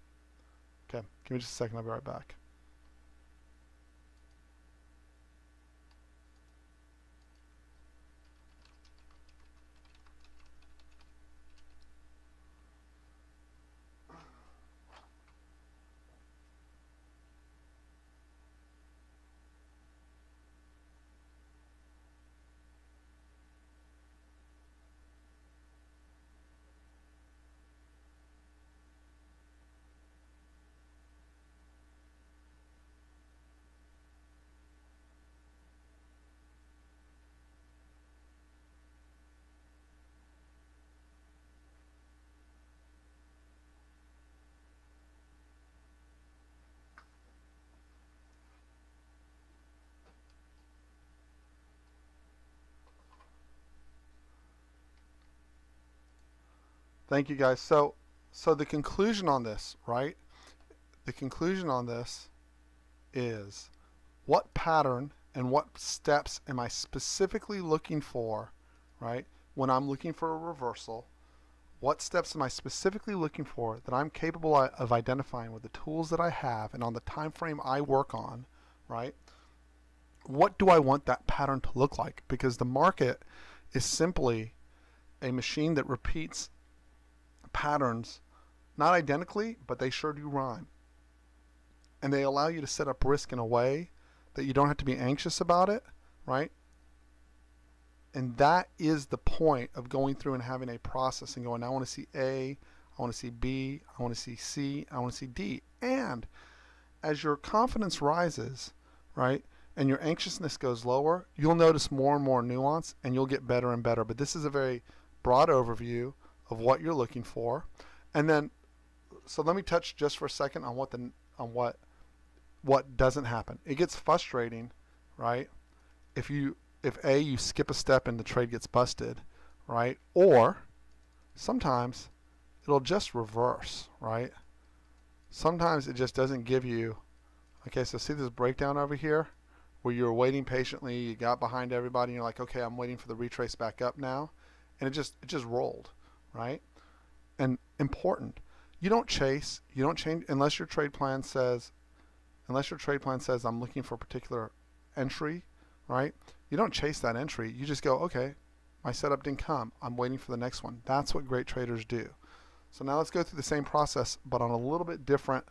Okay, give me just a second. I'll be right back. Thank you guys. So so the conclusion on this, right? The conclusion on this is what pattern and what steps am I specifically looking for, right? When I'm looking for a reversal, what steps am I specifically looking for that I'm capable of identifying with the tools that I have and on the time frame I work on, right? what do I want that pattern to look like? Because the market is simply a machine that repeats patterns, not identically, but they sure do rhyme. And they allow you to set up risk in a way that you don't have to be anxious about it, right? And that is the point of going through and having a process and going, I want to see A, I want to see B, I want to see C, I want to see D. And as your confidence rises, right, and your anxiousness goes lower, you'll notice more and more nuance and you'll get better and better. But this is a very broad overview of what you're looking for. And then so let me touch just for a second on what the on what what doesn't happen. It gets frustrating, right? If you if A you skip a step and the trade gets busted, right? Or sometimes it'll just reverse, right? Sometimes it just doesn't give you okay, so see this breakdown over here? where you're waiting patiently, you got behind everybody, and you're like, okay, I'm waiting for the retrace back up now, and it just it just rolled, right? And important, you don't chase, you don't change unless your trade plan says, unless your trade plan says I'm looking for a particular entry, right? You don't chase that entry. You just go, okay, my setup didn't come. I'm waiting for the next one. That's what great traders do. So now let's go through the same process, but on a little bit different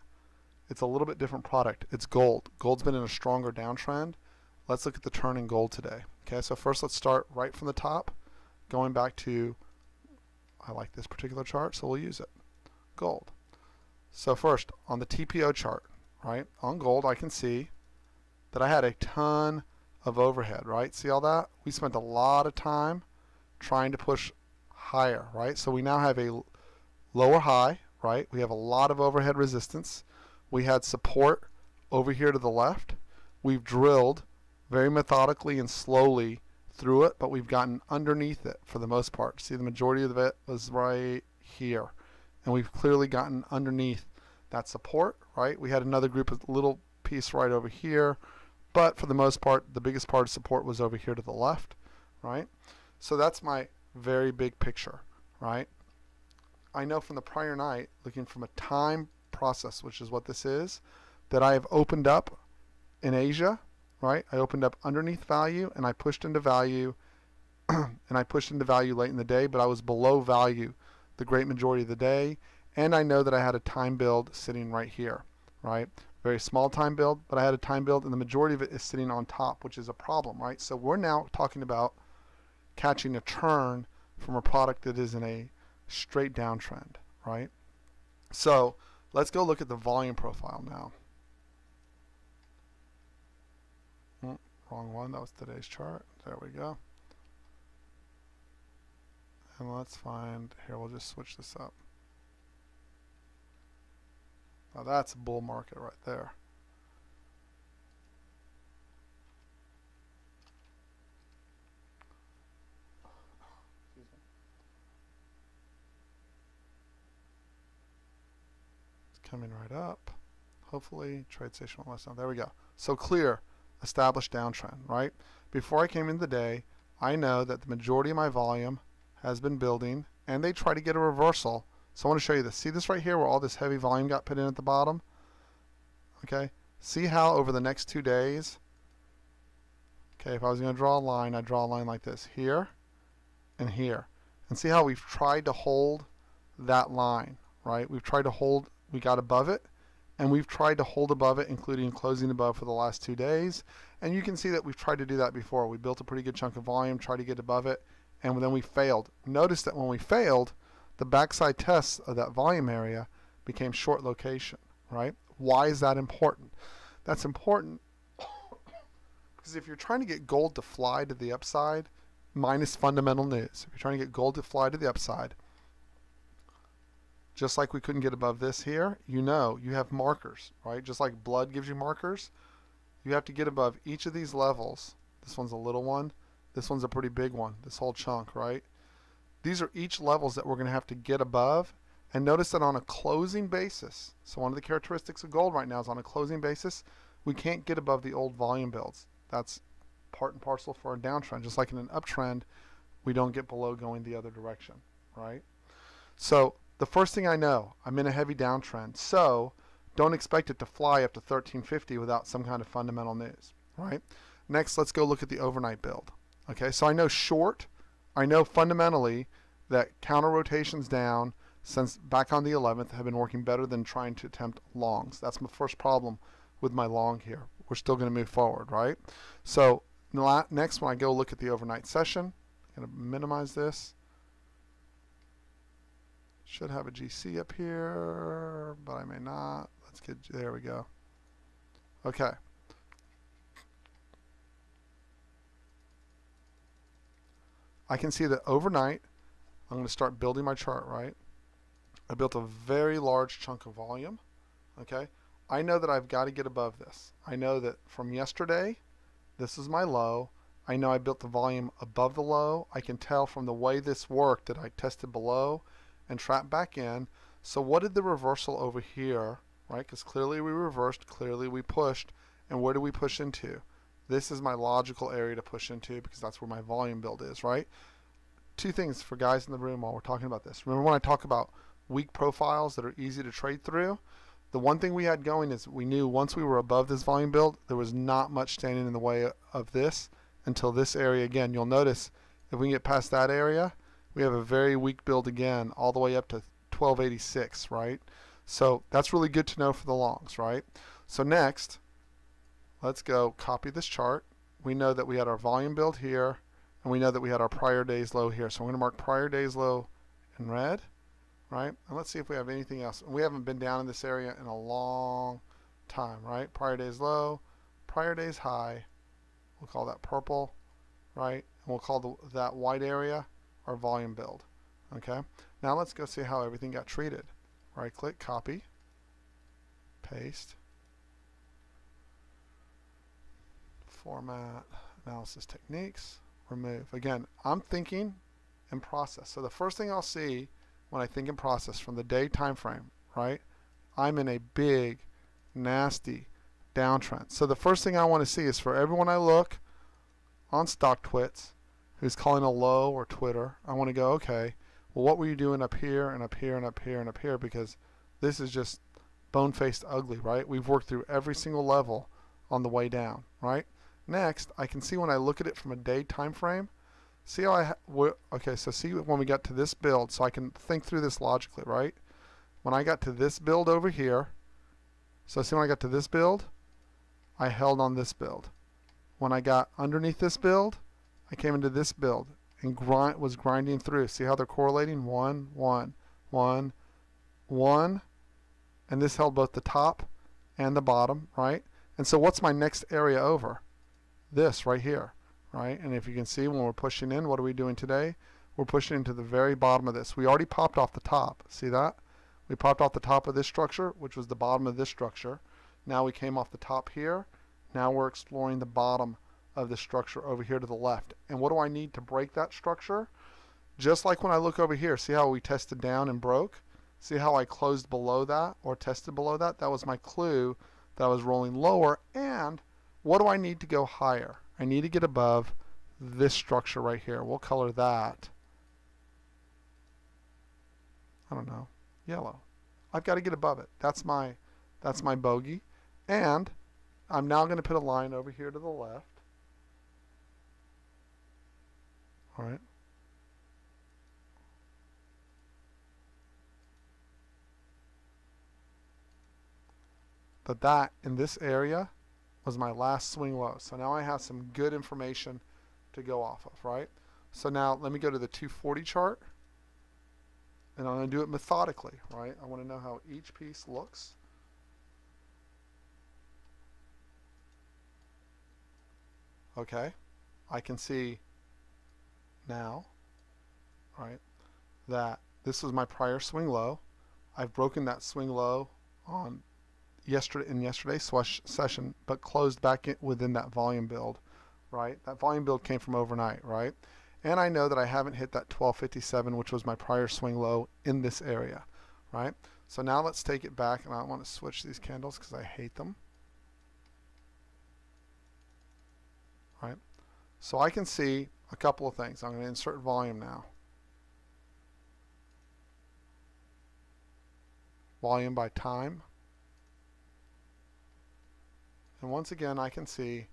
it's a little bit different product. It's gold. Gold's been in a stronger downtrend. Let's look at the turn in gold today. Okay, so first let's start right from the top, going back to, I like this particular chart, so we'll use it. Gold. So first, on the TPO chart, right, on gold, I can see that I had a ton of overhead, right? See all that? We spent a lot of time trying to push higher, right? So we now have a lower high, right? We have a lot of overhead resistance. We had support over here to the left. We've drilled very methodically and slowly through it, but we've gotten underneath it for the most part. See, the majority of it was right here. And we've clearly gotten underneath that support, right? We had another group of little piece right over here, but for the most part, the biggest part of support was over here to the left, right? So that's my very big picture, right? I know from the prior night, looking from a time process, which is what this is, that I have opened up in Asia, right? I opened up underneath value and I pushed into value and I pushed into value late in the day, but I was below value the great majority of the day. And I know that I had a time build sitting right here, right? Very small time build, but I had a time build and the majority of it is sitting on top, which is a problem, right? So we're now talking about catching a turn from a product that is in a straight downtrend, right? So Let's go look at the volume profile now. Oh, wrong one. That was today's chart. There we go. And let's find, here we'll just switch this up. Now that's a bull market right there. It's coming right up. Hopefully, TradeStation will less down. There we go. So clear, established downtrend, right? Before I came in the day, I know that the majority of my volume has been building, and they try to get a reversal. So I want to show you this. See this right here where all this heavy volume got put in at the bottom? Okay. See how over the next two days, okay, if I was going to draw a line, I'd draw a line like this, here and here. And see how we've tried to hold that line, right? We've tried to hold we got above it and we've tried to hold above it including closing above for the last two days. And you can see that we've tried to do that before. We built a pretty good chunk of volume tried to get above it and then we failed. Notice that when we failed the backside tests of that volume area became short location right? Why is that important? That's important because if you're trying to get gold to fly to the upside minus fundamental news. If you're trying to get gold to fly to the upside just like we couldn't get above this here, you know you have markers, right? Just like blood gives you markers, you have to get above each of these levels. This one's a little one. This one's a pretty big one, this whole chunk, right? These are each levels that we're going to have to get above. And notice that on a closing basis, so one of the characteristics of gold right now is on a closing basis, we can't get above the old volume builds. That's part and parcel for a downtrend. Just like in an uptrend, we don't get below going the other direction, right? So the first thing I know, I'm in a heavy downtrend. So don't expect it to fly up to 1350 without some kind of fundamental news, right? Next, let's go look at the overnight build. Okay, so I know short, I know fundamentally that counter rotations down since back on the 11th have been working better than trying to attempt longs. That's my first problem with my long here. We're still going to move forward, right? So next, when I go look at the overnight session, I'm going to minimize this. Should have a GC up here, but I may not. Let's get, there we go. Okay. I can see that overnight, I'm going to start building my chart, right? I built a very large chunk of volume, okay? I know that I've got to get above this. I know that from yesterday, this is my low. I know I built the volume above the low. I can tell from the way this worked that I tested below and trap back in. So what did the reversal over here, right? Because clearly we reversed, clearly we pushed, and where do we push into? This is my logical area to push into because that's where my volume build is, right? Two things for guys in the room while we're talking about this. Remember when I talk about weak profiles that are easy to trade through? The one thing we had going is we knew once we were above this volume build, there was not much standing in the way of this until this area again. You'll notice if we get past that area, we have a very weak build again all the way up to 1286 right? So that's really good to know for the longs right? So next let's go copy this chart. We know that we had our volume build here and we know that we had our prior days low here. So I'm going to mark prior days low in red right? And let's see if we have anything else. We haven't been down in this area in a long time right? Prior days low prior days high. We'll call that purple right? And we'll call the, that white area our volume build. Okay, now let's go see how everything got treated. Right click, copy, paste, format, analysis techniques, remove. Again, I'm thinking in process. So the first thing I'll see when I think in process from the day time frame, right? I'm in a big, nasty downtrend. So the first thing I want to see is for everyone I look on StockTwits, who's calling a low or Twitter, I want to go, okay, well, what were you doing up here and up here and up here and up here? Because this is just bone-faced ugly, right? We've worked through every single level on the way down, right? Next, I can see when I look at it from a day time frame, see how I, okay, so see when we got to this build, so I can think through this logically, right? When I got to this build over here, so see when I got to this build, I held on this build. When I got underneath this build, I came into this build and grind was grinding through. See how they're correlating? One, one, one, one, and this held both the top and the bottom, right? And so what's my next area over? This right here, right? And if you can see when we're pushing in, what are we doing today? We're pushing into the very bottom of this. We already popped off the top. See that? We popped off the top of this structure, which was the bottom of this structure. Now we came off the top here. Now we're exploring the bottom of the structure over here to the left. And what do I need to break that structure? Just like when I look over here, see how we tested down and broke? See how I closed below that or tested below that? That was my clue that I was rolling lower. And what do I need to go higher? I need to get above this structure right here. We'll color that, I don't know, yellow. I've got to get above it. That's my, that's my bogey. And I'm now going to put a line over here to the left. All right. But that in this area was my last swing low. So now I have some good information to go off of, right? So now let me go to the 240 chart and I'm going to do it methodically, right? I want to know how each piece looks. Okay, I can see now, right, that this was my prior swing low. I've broken that swing low on yesterday in yesterday's swash session, but closed back in, within that volume build, right? That volume build came from overnight, right? And I know that I haven't hit that 1257, which was my prior swing low in this area, right? So now let's take it back, and I want to switch these candles because I hate them. Right? So I can see a couple of things. I'm going to insert volume now. Volume by time. And once again, I can see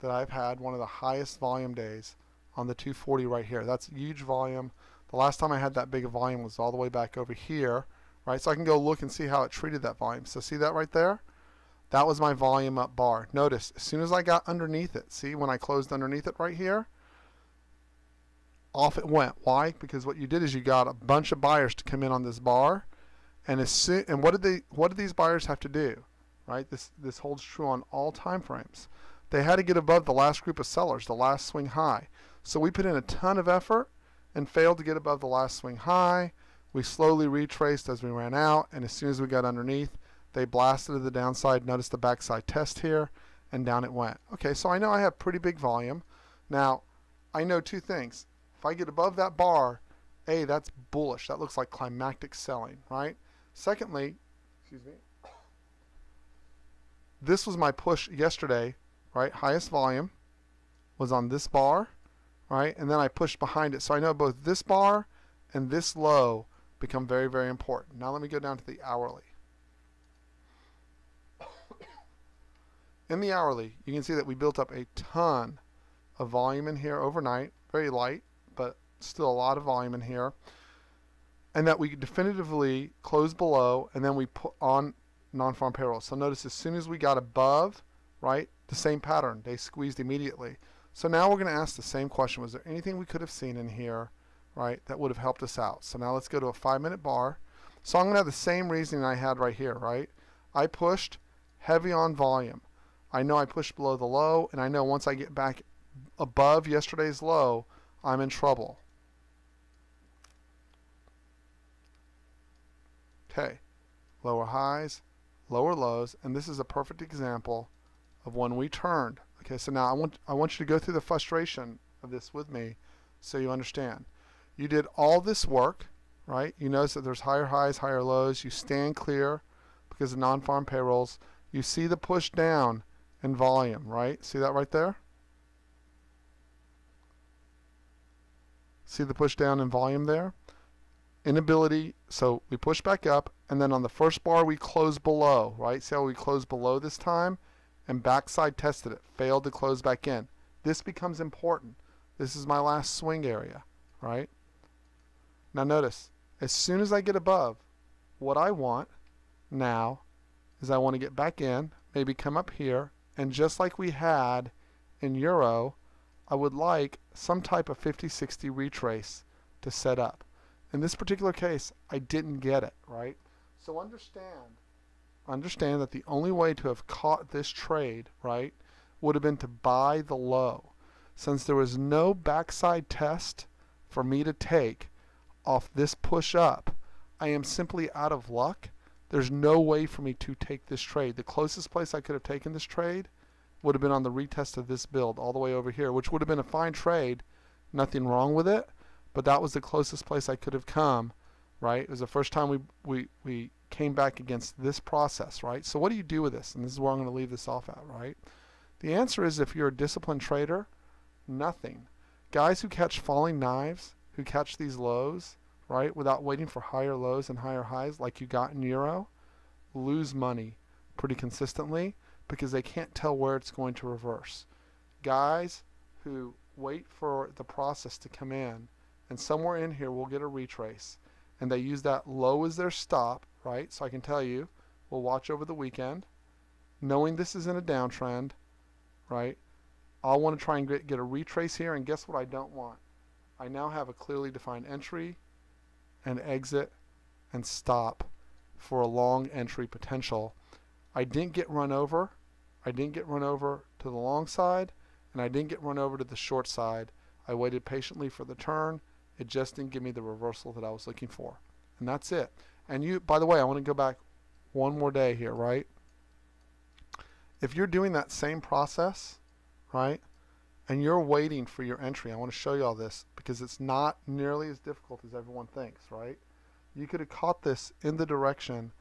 that I've had one of the highest volume days on the 240 right here. That's huge volume. The last time I had that big volume was all the way back over here, right? So I can go look and see how it treated that volume. So see that right there? That was my volume up bar. Notice, as soon as I got underneath it, see when I closed underneath it right here, off it went. Why? Because what you did is you got a bunch of buyers to come in on this bar, and as soon and what did they what did these buyers have to do? Right? This this holds true on all time frames. They had to get above the last group of sellers, the last swing high. So we put in a ton of effort and failed to get above the last swing high. We slowly retraced as we ran out, and as soon as we got underneath, they blasted to the downside. Notice the backside test here, and down it went. Okay, so I know I have pretty big volume. Now, I know two things. If I get above that bar, A, that's bullish. That looks like climactic selling, right? Secondly, excuse me, this was my push yesterday, right? Highest volume was on this bar, right? And then I pushed behind it. So I know both this bar and this low become very, very important. Now let me go down to the hourly. In the hourly, you can see that we built up a ton of volume in here overnight, very light still a lot of volume in here. And that we definitively close below and then we put on non-farm payroll. So notice as soon as we got above, right, the same pattern, they squeezed immediately. So now we're going to ask the same question. Was there anything we could have seen in here, right, that would have helped us out? So now let's go to a five minute bar. So I'm going to have the same reasoning I had right here, right? I pushed heavy on volume. I know I pushed below the low, and I know once I get back above yesterday's low, I'm in trouble. Okay, lower highs, lower lows, and this is a perfect example of when we turned. Okay, so now I want I want you to go through the frustration of this with me so you understand. You did all this work, right? You notice that there's higher highs, higher lows. You stand clear because of non-farm payrolls. You see the push down in volume, right? See that right there? See the push down in volume there? Inability, so we push back up, and then on the first bar we close below, right? See how we close below this time? And backside tested it, failed to close back in. This becomes important. This is my last swing area, right? Now notice, as soon as I get above, what I want now is I want to get back in, maybe come up here, and just like we had in Euro, I would like some type of 50-60 retrace to set up. In this particular case, I didn't get it, right? So understand, understand that the only way to have caught this trade, right, would have been to buy the low. Since there was no backside test for me to take off this push up, I am simply out of luck. There's no way for me to take this trade. The closest place I could have taken this trade would have been on the retest of this build all the way over here, which would have been a fine trade. Nothing wrong with it, but that was the closest place I could have come, right? It was the first time we, we, we came back against this process, right? So what do you do with this? And this is where I'm going to leave this off at, right? The answer is if you're a disciplined trader, nothing. Guys who catch falling knives, who catch these lows, right, without waiting for higher lows and higher highs like you got in Euro, lose money pretty consistently because they can't tell where it's going to reverse. Guys who wait for the process to come in, and somewhere in here we'll get a retrace, and they use that low as their stop, right? So I can tell you, we'll watch over the weekend, knowing this is in a downtrend, right? I'll want to try and get, get a retrace here, and guess what I don't want? I now have a clearly defined entry and exit and stop for a long entry potential. I didn't get run over I didn't get run over to the long side and I didn't get run over to the short side. I waited patiently for the turn. It just didn't give me the reversal that I was looking for. And that's it. And you, by the way, I want to go back one more day here, right? If you're doing that same process, right, and you're waiting for your entry, I want to show you all this because it's not nearly as difficult as everyone thinks, right? You could have caught this in the direction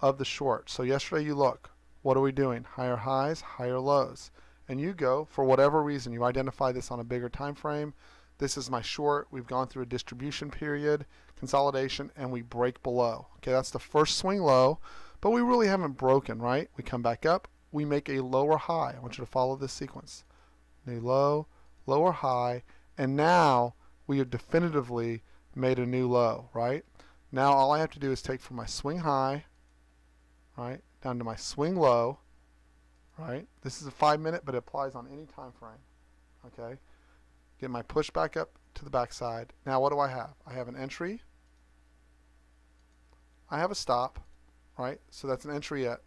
of the short. So yesterday you look, what are we doing? Higher highs, higher lows. And you go, for whatever reason, you identify this on a bigger time frame. This is my short. We've gone through a distribution period, consolidation, and we break below. Okay, that's the first swing low, but we really haven't broken, right? We come back up, we make a lower high. I want you to follow this sequence. new low, lower high, and now we have definitively made a new low, right? Now all I have to do is take from my swing high, right, down to my swing low, right? This is a five minute, but it applies on any time frame, okay? Get my push back up to the backside. Now what do I have? I have an entry. I have a stop, right? So that's an entry at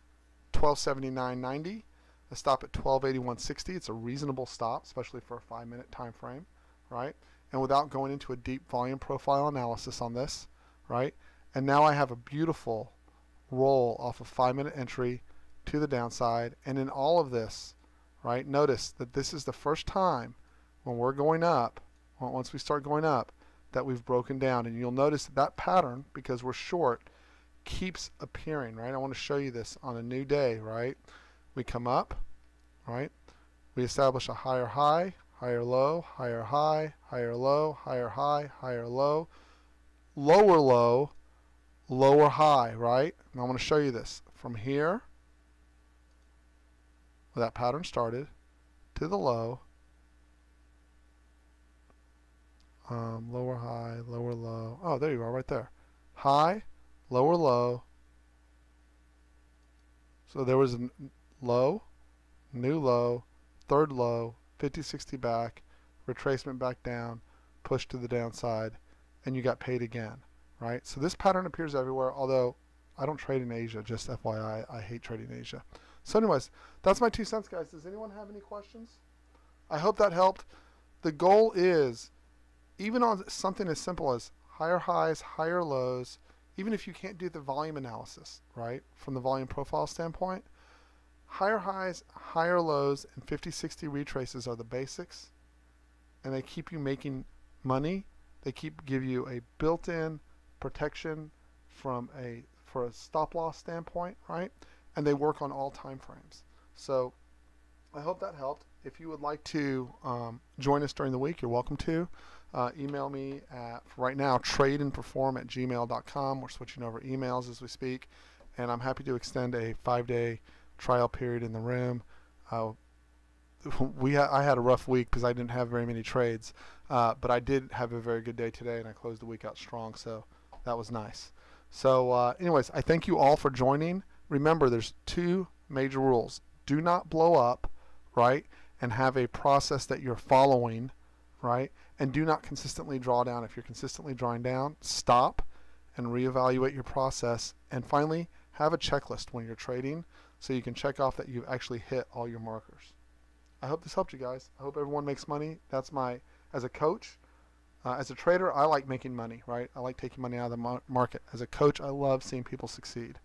1279.90. A stop at 1281.60. It's a reasonable stop, especially for a five minute time frame, right? And without going into a deep volume profile analysis on this, right? And now I have a beautiful roll off a five minute entry to the downside. And in all of this, right, notice that this is the first time when we're going up, once we start going up, that we've broken down. And you'll notice that, that pattern, because we're short, keeps appearing, right? I want to show you this on a new day, right? We come up, right? We establish a higher high, higher low, higher high, higher low, higher high, higher low, lower low, lower high, right? And I want to show you this from here, where that pattern started, to the low, um, lower high, lower low. Oh, there you are, right there. High, lower low. So there was a low, new low, third low, 50, 60 back, retracement back down, push to the downside, and you got paid again, right? So this pattern appears everywhere, although I don't trade in Asia, just FYI, I hate trading Asia. So anyways, that's my two cents, guys. Does anyone have any questions? I hope that helped. The goal is, even on something as simple as higher highs, higher lows, even if you can't do the volume analysis, right, from the volume profile standpoint, higher highs, higher lows, and 50-60 retraces are the basics, and they keep you making money. They keep give you a built-in protection from a for a stop loss standpoint, right? And they work on all time frames. So I hope that helped. If you would like to um, join us during the week, you're welcome to. Uh, email me at, right now, tradeandperform at gmail.com. We're switching over emails as we speak. And I'm happy to extend a five-day trial period in the room. Uh, we ha I had a rough week because I didn't have very many trades, uh, but I did have a very good day today, and I closed the week out strong, so that was nice. So, uh, anyways, I thank you all for joining. Remember, there's two major rules: do not blow up, right, and have a process that you're following, right, and do not consistently draw down. If you're consistently drawing down, stop and reevaluate your process. And finally, have a checklist when you're trading so you can check off that you've actually hit all your markers. I hope this helped you guys. I hope everyone makes money. That's my, as a coach, uh, as a trader, I like making money, right? I like taking money out of the mar market. As a coach, I love seeing people succeed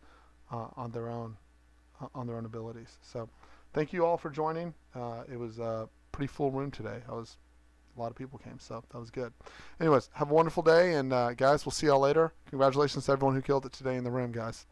uh, on their own, uh, on their own abilities. So, thank you all for joining. Uh, it was a pretty full room today. I was a lot of people came, so that was good. Anyways, have a wonderful day, and uh, guys, we'll see y'all later. Congratulations to everyone who killed it today in the room, guys.